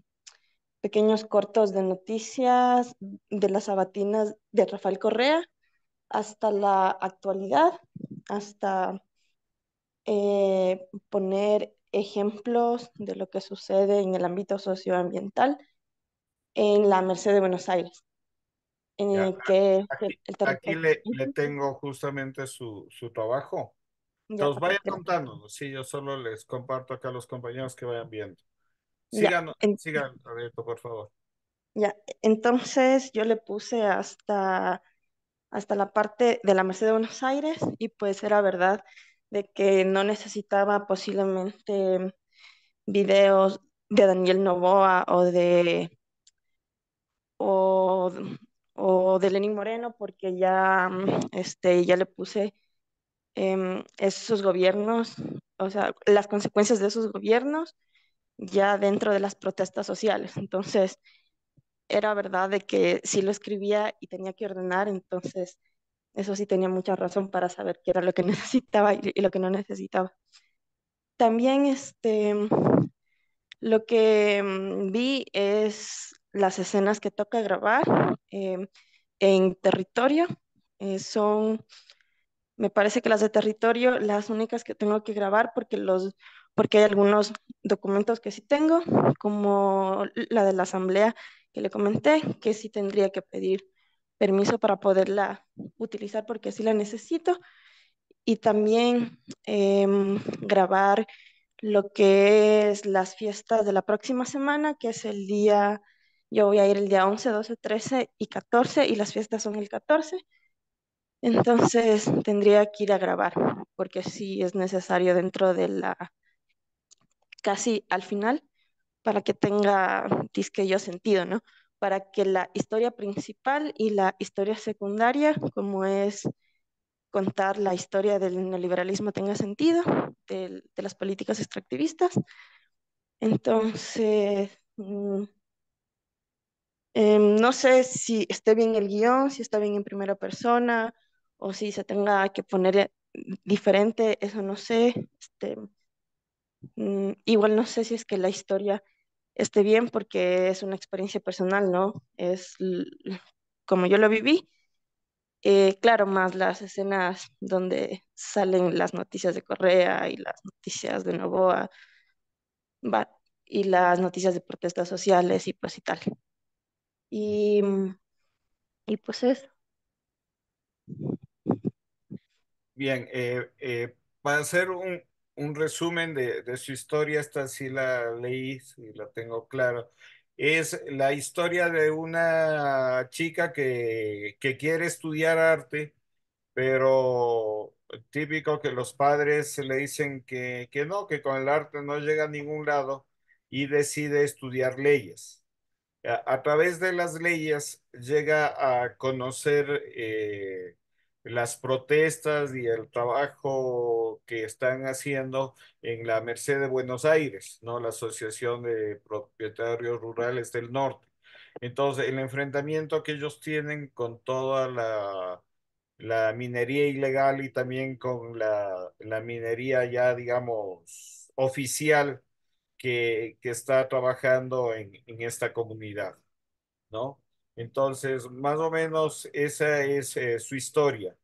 pequeños cortos de noticias de las sabatinas de Rafael Correa hasta la actualidad, hasta eh, poner ejemplos de lo que sucede en el ámbito socioambiental en la Merced de Buenos Aires. En que aquí, aquí le, le, tengo justamente su, su trabajo. Entonces vayan contando, sí, yo solo les comparto acá a los compañeros que vayan viendo. Sigan, ya, sigan, Roberto, por favor. Ya, entonces yo le puse hasta hasta la parte de la Merced de Buenos Aires y pues era verdad de que no necesitaba posiblemente videos de Daniel Novoa o de o, o de Lenín Moreno porque ya este ya le puse eh, esos gobiernos, o sea, las consecuencias de esos gobiernos ya dentro de las protestas sociales. Entonces, era verdad de que sí lo escribía y tenía que ordenar, entonces eso sí tenía mucha razón para saber qué era lo que necesitaba y, lo que no necesitaba. También este, lo que mm, vi es las escenas que toca grabar em, en territorio. Eh, son, me parece que las de territorio, las únicas que tengo que grabar porque, los, porque hay algunos documentos que sí tengo, como la de la asamblea que le comenté, que sí tendría que pedir permiso para poderla utilizar porque sí la necesito. Y también em, grabar lo que es las fiestas de la próxima semana, que es el día, yo voy a ir el día 11, 12, 13 y 14 y las fiestas son el 14. Entonces tendría que ir a grabar porque sí es necesario dentro de la, casi al final, para que tenga, disque yo, sentido, ¿no? Para que la historia principal y la historia secundaria, como es contar la historia del neoliberalismo, tenga sentido, de, de las políticas extractivistas. Entonces, mmm, eh, no sé si esté bien el guion, si está bien en primera persona o si se tenga que poner diferente, eso no sé. Este, mmm, igual no sé si es que la historia esté bien porque es una experiencia personal, ¿no? Es como yo lo viví. Eh, claro, más las escenas donde salen las noticias de Correa y las noticias de Novoa y las noticias de protestas sociales y pues y tal. Y, y pues eso. Bien, eh, eh, para hacer un, un resumen de, su historia, esta sí la leí, sí la tengo claro. Es la historia de una chica que, que quiere estudiar arte, pero típico que los padres le dicen que, que no, que con el arte no llega a ningún lado y decide estudiar leyes. A, a través de las leyes llega a conocer eh, las protestas y el trabajo que están haciendo en la Merced de Buenos Aires, ¿no? La Asociación de Propietarios Rurales del Norte. Entonces, el enfrentamiento que ellos tienen con toda la, la minería ilegal y también con la, la minería ya, digamos, oficial que, que está trabajando en, en esta comunidad, ¿no? Entonces, más o menos esa es eh, su historia.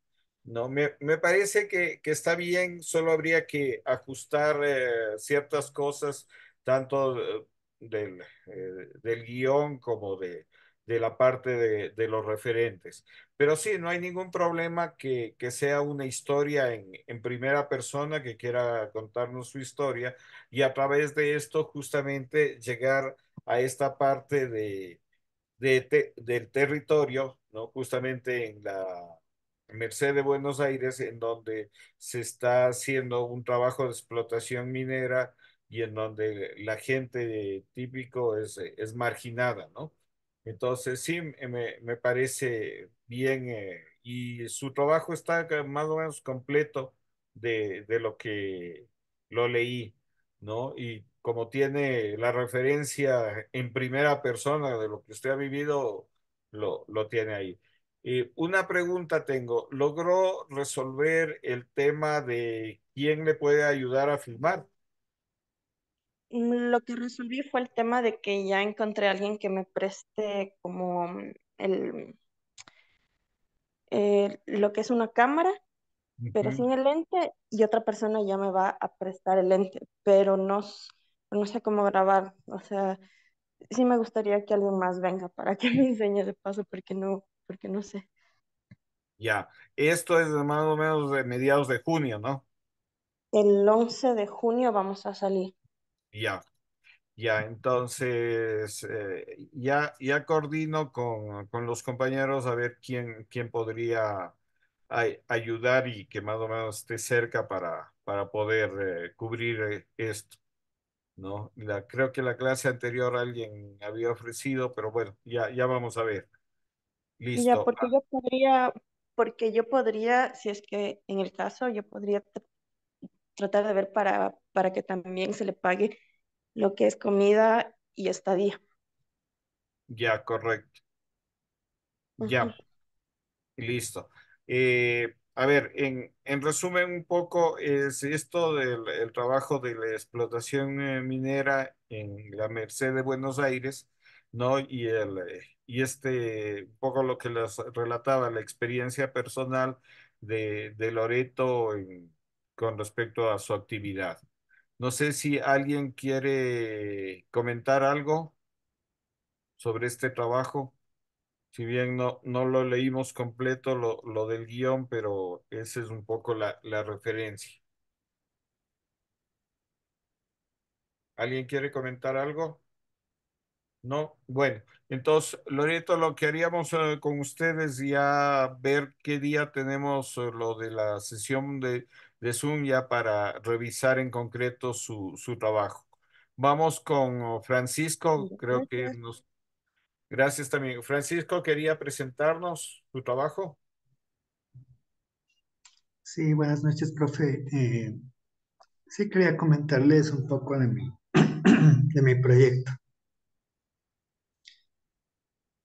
No, me, me parece que, que está bien, solo habría que ajustar eh, ciertas cosas, tanto eh, del, eh, del guion como de, de la parte de, de los referentes. Pero sí, no hay ningún problema que, que sea una historia en, en primera persona que quiera contarnos su historia y a través de esto justamente llegar a esta parte de del territorio, ¿no? Justamente en la Merced de Buenos Aires, en donde se está haciendo un trabajo de explotación minera y en donde la gente típico es, es marginada, ¿no? Entonces, sí, me, me parece bien eh, y su trabajo está más o menos completo de, de lo que lo leí. ¿no? Y como tiene la referencia en primera persona de lo que usted ha vivido, lo, lo tiene ahí. Eh, una pregunta tengo, ¿logró resolver el tema de quién le puede ayudar a filmar? Mm, Lo que resolví fue el tema de que ya encontré a alguien que me preste como mm, el, eh, lo que es una cámara, pero Ujú. sin el lente, y otra persona ya me va a prestar el lente, pero no, no sé cómo grabar. O sea, sí me gustaría que alguien más venga para que me enseñe de paso, porque no, porque no sé. Ya, esto es más o menos de mediados de junio, ¿no? El 11 de junio vamos a salir. Ya. Ya, entonces eh, ya, ya coordino con, con los compañeros a ver quién, quién podría ay- ayudar y que más o menos esté cerca para, para poder eh, cubrir eh, esto, ¿no? La, creo que la clase anterior alguien había ofrecido, pero bueno, ya, ya vamos a ver. Ya, Listo. porque yo podría, porque yo podría, si es que en el caso, yo podría tr- tratar de ver para, para que también se le pague lo que es comida y estadía. Ya, correcto. Ya. Listo. Eh, a ver, en, en resumen un poco, es esto del el trabajo de la explotación eh, minera en la Merced de Buenos Aires, ¿no? Y, el, eh, y este, un poco lo que les relataba, la experiencia personal de, de Loreto con respecto a su actividad. No sé si alguien quiere comentar algo sobre este trabajo. Si bien no, no lo leímos completo, lo, lo del guion, pero esa es un poco la, la referencia. ¿Alguien quiere comentar algo? No. Bueno, entonces, Loreto, lo que haríamos eh, con ustedes ya ver qué día tenemos eh, lo de la sesión de, de Zoom ya para revisar en concreto su, su trabajo. Vamos con oh, Francisco, creo que nos... Gracias también. Francisco, quería presentarnos su trabajo. Sí, buenas noches, profe. Eh, sí quería comentarles un poco de mi, de mi proyecto.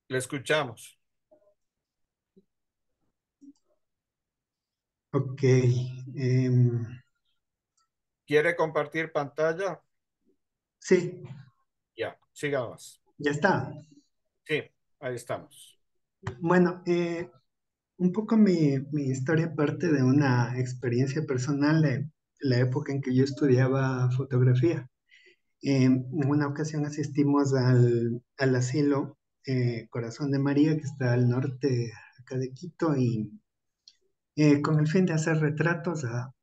Le escuchamos. Ok, em, ¿Quiere compartir pantalla? sí, Ya, sigamos. ya está. Sí, ahí estamos. Bueno, eh, un poco mi, mi historia parte de una experiencia personal de la época en que yo estudiaba fotografía. En una ocasión asistimos al, al asilo eh, Corazón de María, que está al norte acá de Quito, y eh, con el fin de hacer retratos a,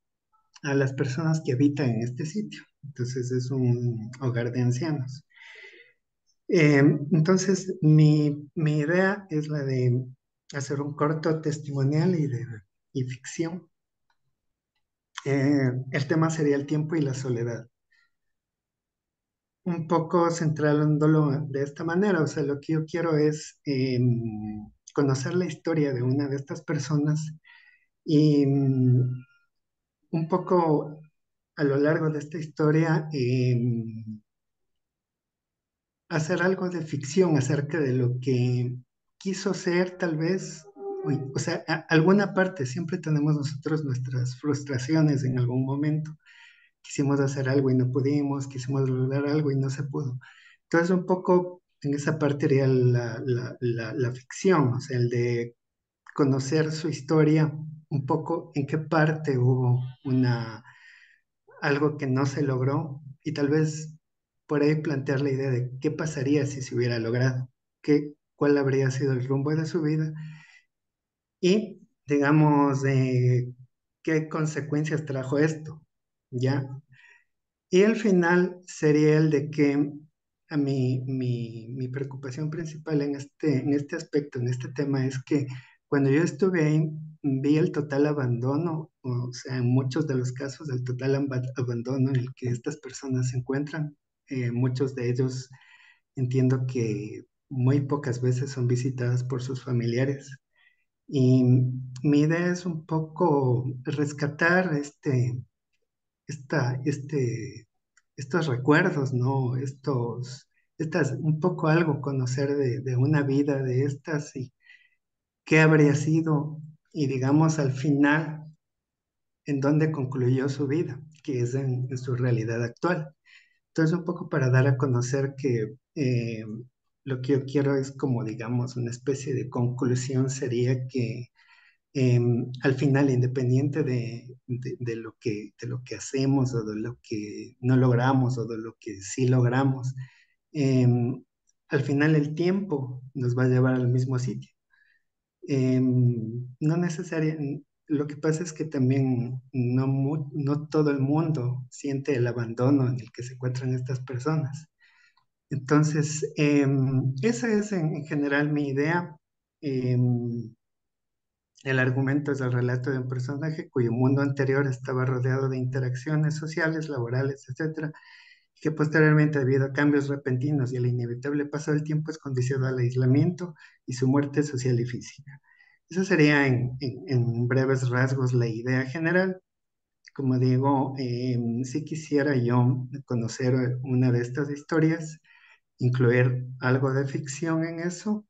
a las personas que habitan en este sitio. Entonces es un hogar de ancianos. Eh, entonces mi, mi idea es la de hacer un corto testimonial y, de, y ficción Eh, el tema sería el tiempo y la soledad. Un poco centrándolo de esta manera, o sea, lo que yo quiero es em, conocer la historia de una de estas personas y mm, un poco a lo largo de esta historia em, hacer algo de ficción acerca de lo que quiso ser tal vez, o sea, alguna parte, siempre tenemos nosotros nuestras frustraciones en algún momento. Quisimos hacer algo y no pudimos, quisimos lograr algo y no se pudo. Entonces, un poco en esa parte iría la, la, la ficción, o sea, el de conocer su historia, un poco en qué parte hubo una, algo que no se logró y tal vez por ahí plantear la idea de qué pasaría si se hubiera logrado, qué, cuál habría sido el rumbo de su vida y, digamos, qué consecuencias trajo esto, ¿ya? Y el final sería el de que a mí, mi, mi preocupación principal en este, en este aspecto, en este tema, es que cuando yo estuve ahí, vi el total abandono, o sea, en muchos de los casos, el total abandono en el que estas personas se encuentran eh, muchos de ellos entiendo que muy pocas veces son visitadas por sus familiares. Y mi idea es un poco rescatar este, esta, este, estos recuerdos, ¿no? Estos, estas, un poco algo conocer de, de una vida de estas y qué habría sido, y digamos al final, en dónde concluyó su vida, que es en su realidad actual. Entonces, un poco para dar a conocer que eh, lo que yo quiero es como, digamos, una especie de conclusión sería que em, al final, independiente de, lo que, de lo que hacemos o de lo que no logramos o de lo que sí logramos, em, al final el tiempo nos va a llevar al mismo sitio. Em, no necesariamente, lo que pasa es que también no, todo el mundo siente el abandono en el que se encuentran estas personas. Entonces, em, esa es en, general mi idea. Em, el argumento es el relato de un personaje cuyo mundo anterior estaba rodeado de interacciones sociales, laborales, etc., que posteriormente, debido a cambios repentinos y el inevitable paso del tiempo, es condicionado al aislamiento y su muerte social y física. Esa sería en, breves rasgos la idea general. Como digo, em, si quisiera yo conocer una de estas historias, incluir algo de ficción en eso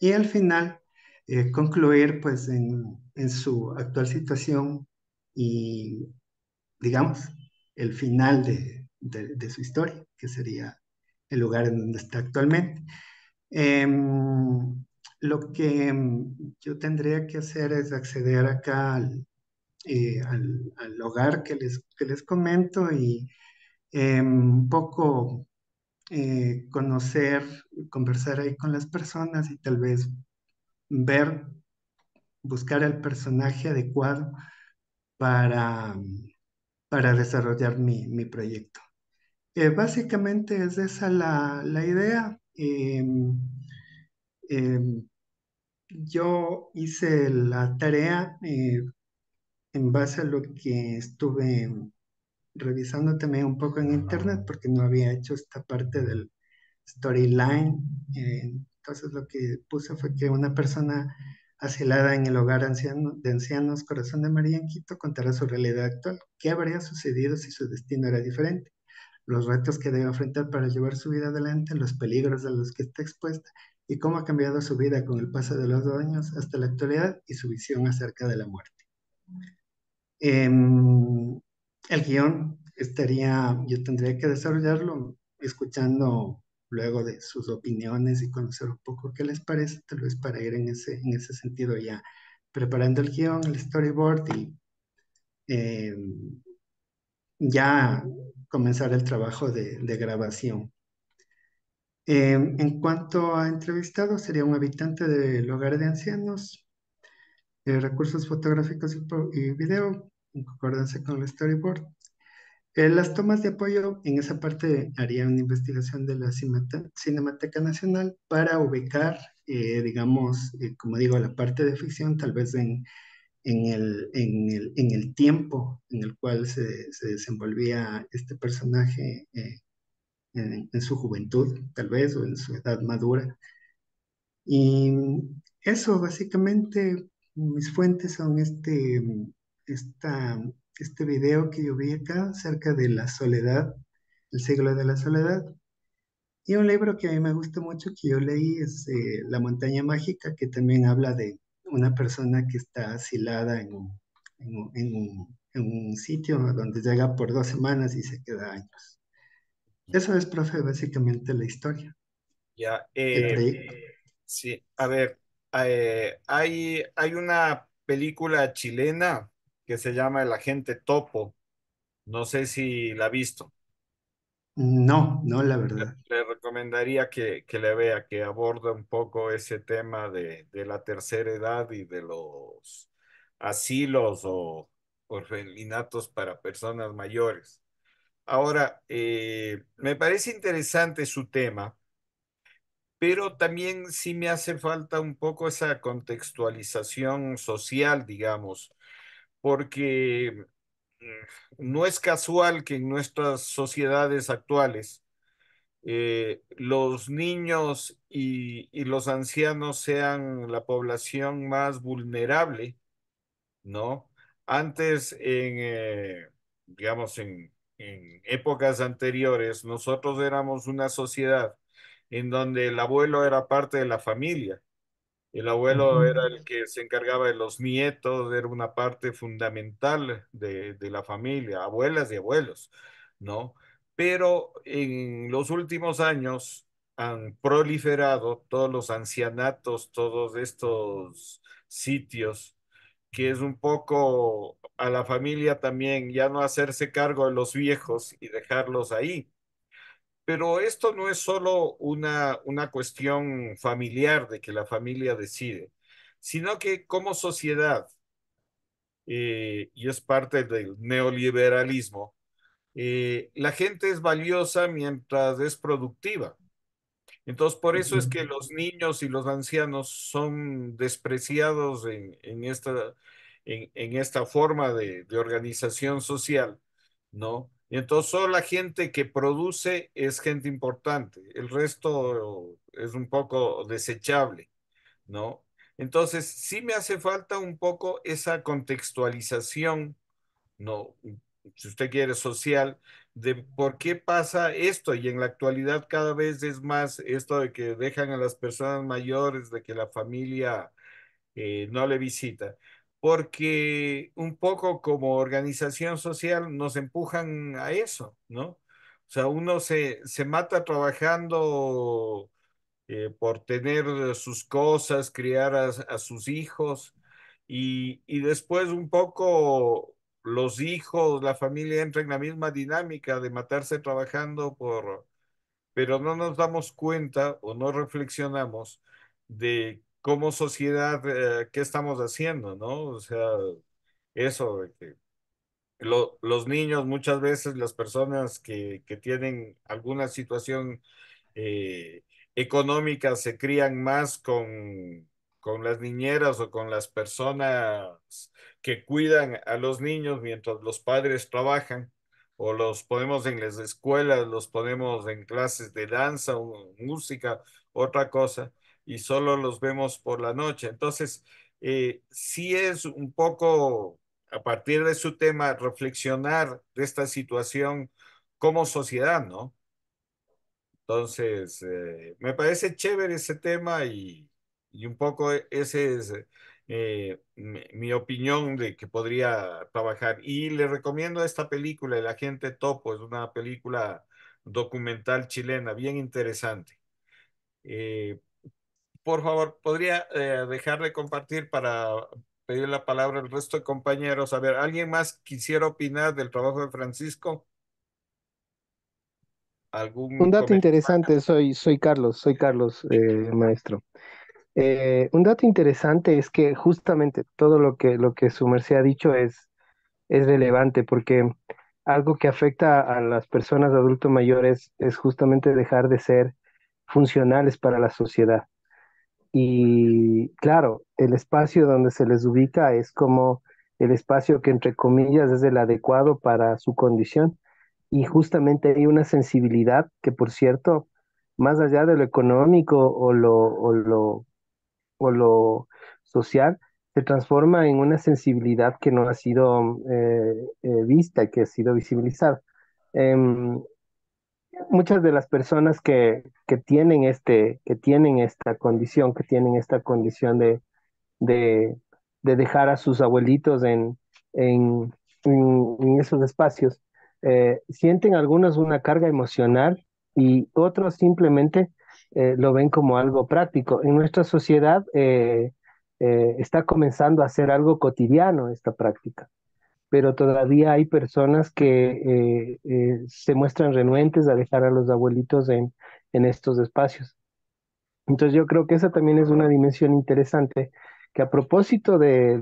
y al final eh, concluir pues en, su actual situación y digamos el final de, de, su historia, que sería el lugar en donde está actualmente. Em, lo que mm, yo tendría que hacer es acceder acá al, eh, al, hogar que les, que les comento y em, un poco eh, conocer, conversar ahí con las personas y tal vez ver, buscar el personaje adecuado para, para desarrollar mi, mi proyecto. Eh, básicamente es esa la, la idea. Em, em, yo hice la tarea eh, en base a lo que estuve revisando también un poco en internet porque no había hecho esta parte del storyline. Eh, entonces lo que puse fue que una persona asilada en el hogar de ancianos Corazón de María en Quito contará su realidad actual. ¿Qué habría sucedido si su destino era diferente? Los retos que debe enfrentar para llevar su vida adelante, los peligros a los que está expuesta y cómo ha cambiado su vida con el paso de los años hasta la actualidad y su visión acerca de la muerte. Em, el guion estaría, yo tendría que desarrollarlo escuchando luego de sus opiniones y conocer un poco qué les parece, tal vez para ir en ese, en ese sentido ya preparando el guion, el storyboard y em, ya comenzar el trabajo de grabación. Em, en cuanto a entrevistado, sería un habitante del hogar de ancianos, recursos fotográficos y, video, en concordancia con el storyboard. Eh, las tomas de apoyo, en esa parte haría una investigación de la Cinemateca Nacional para ubicar, eh, digamos, eh, como digo, la parte de ficción, tal vez en, el, tiempo en el cual se, se desenvolvía este personaje eh, en, su juventud, tal vez, o en su edad madura. Y eso, básicamente, mis fuentes son este, esta, este video que yo vi acá acerca de la soledad, el siglo de la soledad. Y un libro que a mí me gusta mucho, que yo leí, es eh, La montaña mágica, que también habla de una persona que está asilada en un, en un, en un sitio donde llega por dos semanas y se queda años. Eso es, profe, básicamente la historia. Ya, eh, sí, a ver, eh, hay, hay una película chilena que se llama El Agente Topo. No sé si la ha visto. No, no, la verdad. Le, le recomendaría que, que, le vea, que aborda un poco ese tema de, de la tercera edad y de los asilos o orfelinatos para personas mayores. Ahora, eh, me parece interesante su tema, pero también sí me hace falta un poco esa contextualización social, digamos, porque no es casual que en nuestras sociedades actuales eh, los niños y, y, los ancianos sean la población más vulnerable, ¿no? Antes, en, eh, digamos, en, en épocas anteriores, nosotros éramos una sociedad en donde el abuelo era parte de la familia el abuelo era el que se encargaba de los nietos, era una parte fundamental de, de, la familia, abuelas y abuelos, ¿no? Pero en los últimos años han proliferado todos los ancianatos, todos estos sitios, que es un poco a la familia también ya no hacerse cargo de los viejos y dejarlos ahí, pero esto no es solo una, una cuestión familiar de que la familia decide, sino que como sociedad, eh, y es parte del neoliberalismo, eh, la gente es valiosa mientras es productiva. Entonces, por eso es que los niños y los ancianos son despreciados en, en esta, en, en, esta forma de, de organización social, ¿no? Y entonces solo la gente que produce es gente importante, el resto es un poco desechable, ¿no? Entonces sí me hace falta un poco esa contextualización, ¿no? Si usted quiere, social, de por qué pasa esto y en la actualidad cada vez es más esto de que dejan a las personas mayores, de que la familia eh, no le visita porque un poco como organización social nos empujan a eso, ¿no? O sea, uno se, se mata trabajando eh, por tener sus cosas, criar a, a sus hijos y, y, después un poco los hijos, la familia entra en la misma dinámica de matarse trabajando por, pero no nos damos cuenta o no reflexionamos de como sociedad, eh, ¿qué estamos haciendo, no? O sea, eso de que lo, los niños, muchas veces las personas que, que tienen alguna situación eh, económica se crían más con, con las niñeras o con las personas que cuidan a los niños mientras los padres trabajan o los ponemos en las escuelas, los ponemos en clases de danza o música, otra cosa y solo los vemos por la noche. Entonces, eh, sí es un poco, a partir de su tema, reflexionar de esta situación como sociedad, ¿no? Entonces, eh, me parece chévere ese tema y, y un poco ese es eh, mi, mi, opinión de que podría trabajar. Y le recomiendo esta película, El Agente Topo, es una película documental chilena bien interesante. Eh, por favor, ¿podría eh, dejar de compartir para pedir la palabra al resto de compañeros? A ver, ¿alguien más quisiera opinar del trabajo de Francisco? ¿Algún un dato interesante, soy, soy Carlos, soy Carlos, eh, maestro. Eh, un dato interesante es que justamente todo lo que, lo que su merced ha dicho es, es relevante porque algo que afecta a las personas adultos mayores es justamente dejar de ser funcionales para la sociedad. Y claro, el espacio donde se les ubica es como el espacio que entre comillas es el adecuado para su condición. Y justamente hay una sensibilidad que, por cierto, más allá de lo económico o lo, o lo, o lo social, se transforma en una sensibilidad que no ha sido eh, eh, vista, que ha sido visibilizada. Em, muchas de las personas que, que, tienen este, que tienen esta condición, que tienen esta condición de, de, de dejar a sus abuelitos en, en, en, esos espacios, eh, sienten algunos una carga emocional y otros simplemente eh, lo ven como algo práctico. En nuestra sociedad eh, eh, está comenzando a ser algo cotidiano esta práctica, pero todavía hay personas que se muestran renuentes a dejar a los abuelitos en, en estos espacios. Entonces yo creo que esa también es una dimensión interesante, que a propósito de,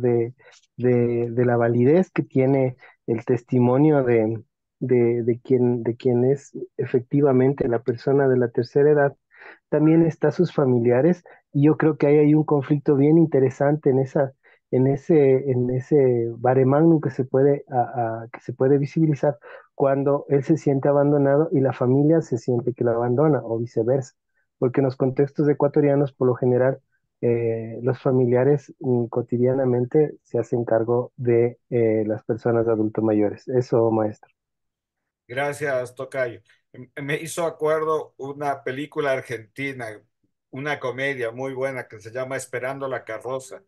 de, la validez que tiene el testimonio de, de, de, de quien es efectivamente la persona de la tercera edad, también está sus familiares y yo creo que ahí hay un conflicto bien interesante en esa en ese en ese baremagnum que se puede a, que se puede visibilizar cuando él se siente abandonado y la familia se siente que lo abandona o viceversa. Porque en los contextos ecuatorianos por lo general eh, los familiares mm, cotidianamente se hacen cargo de eh, las personas adultos mayores. Eso maestro. Gracias, Tocayo. Me hizo acuerdo una película argentina, una comedia muy buena que se llama Esperando la carroza.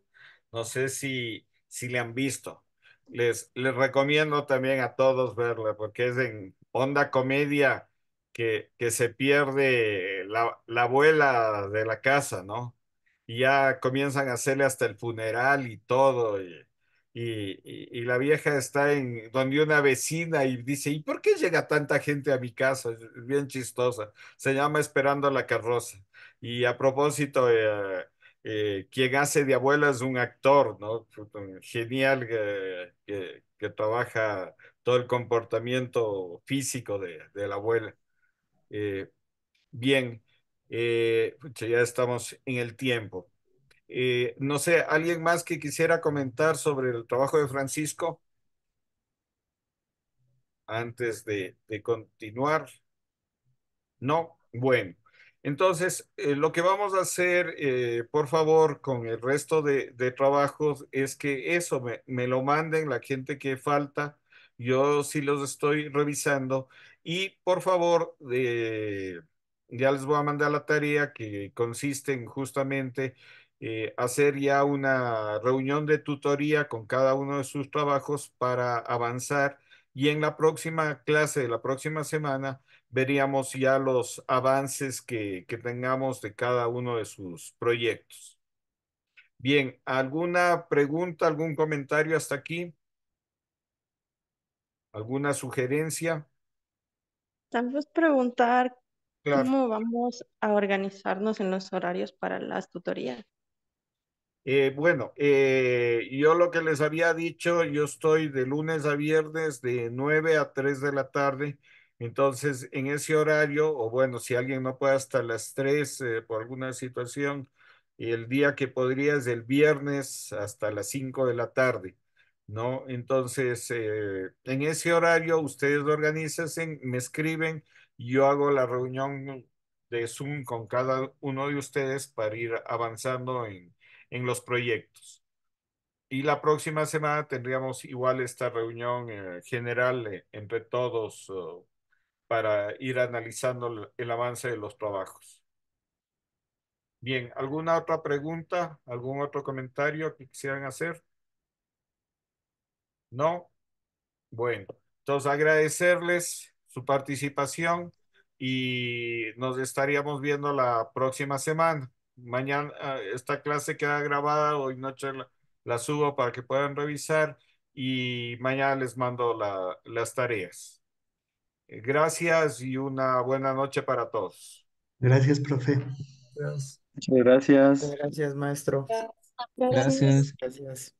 No sé si, si le han visto. Les, les recomiendo también a todos verla porque es en onda comedia que, que se pierde la, la abuela de la casa, ¿no? Y ya comienzan a hacerle hasta el funeral y todo. Y, la vieja está en donde una vecina y dice, ¿y por qué llega tanta gente a mi casa? Es bien chistosa. Se llama Esperando la carroza. Y a propósito, eh, eh, quien hace de abuela es un actor, ¿no? Genial que, que, trabaja todo el comportamiento físico de, de la abuela. Eh, bien, ya estamos en el tiempo. Eh, no sé, ¿alguien más que quisiera comentar sobre el trabajo de Francisco? Antes de, continuar. No, bueno. Entonces, eh, lo que vamos a hacer, eh, por favor, con el resto de, de trabajos, es que eso me, me, lo manden la gente que falta. Yo sí los estoy revisando. Y por favor, eh, ya les voy a mandar la tarea que consiste en justamente eh, hacer ya una reunión de tutoría con cada uno de sus trabajos para avanzar y en la próxima clase de la próxima semana veríamos ya los avances que, que tengamos de cada uno de sus proyectos. Bien, ¿alguna pregunta, algún comentario hasta aquí? ¿Alguna sugerencia? Tal vez preguntar claro. cómo vamos a organizarnos en los horarios para las tutorías. Eh, bueno, eh, yo lo que les había dicho, yo estoy de lunes a viernes de 9 a 3 de la tarde. Entonces, en ese horario, o bueno, si alguien no puede hasta las 3 eh, por alguna situación, el día que podría es el viernes hasta las 5 de la tarde, ¿no? Entonces, en ese horario, ustedes organizan, me escriben, yo hago la reunión de Zoom con cada uno de ustedes para ir avanzando en en los proyectos. Y la próxima semana tendríamos igual esta reunión eh, general eh, entre todos uh, para ir analizando el avance de los trabajos. Bien, ¿alguna otra pregunta? ¿Algún otro comentario que quisieran hacer? ¿No? Bueno, entonces agradecerles su participación y nos estaríamos viendo la próxima semana mañana ah, esta clase queda grabada, hoy noche la, la, subo para que puedan revisar y mañana les mando la, las tareas. Eh, gracias y una buena noche para todos. Gracias, profe. Muchas gracias. Gracias, maestro. Gracias. Gracias.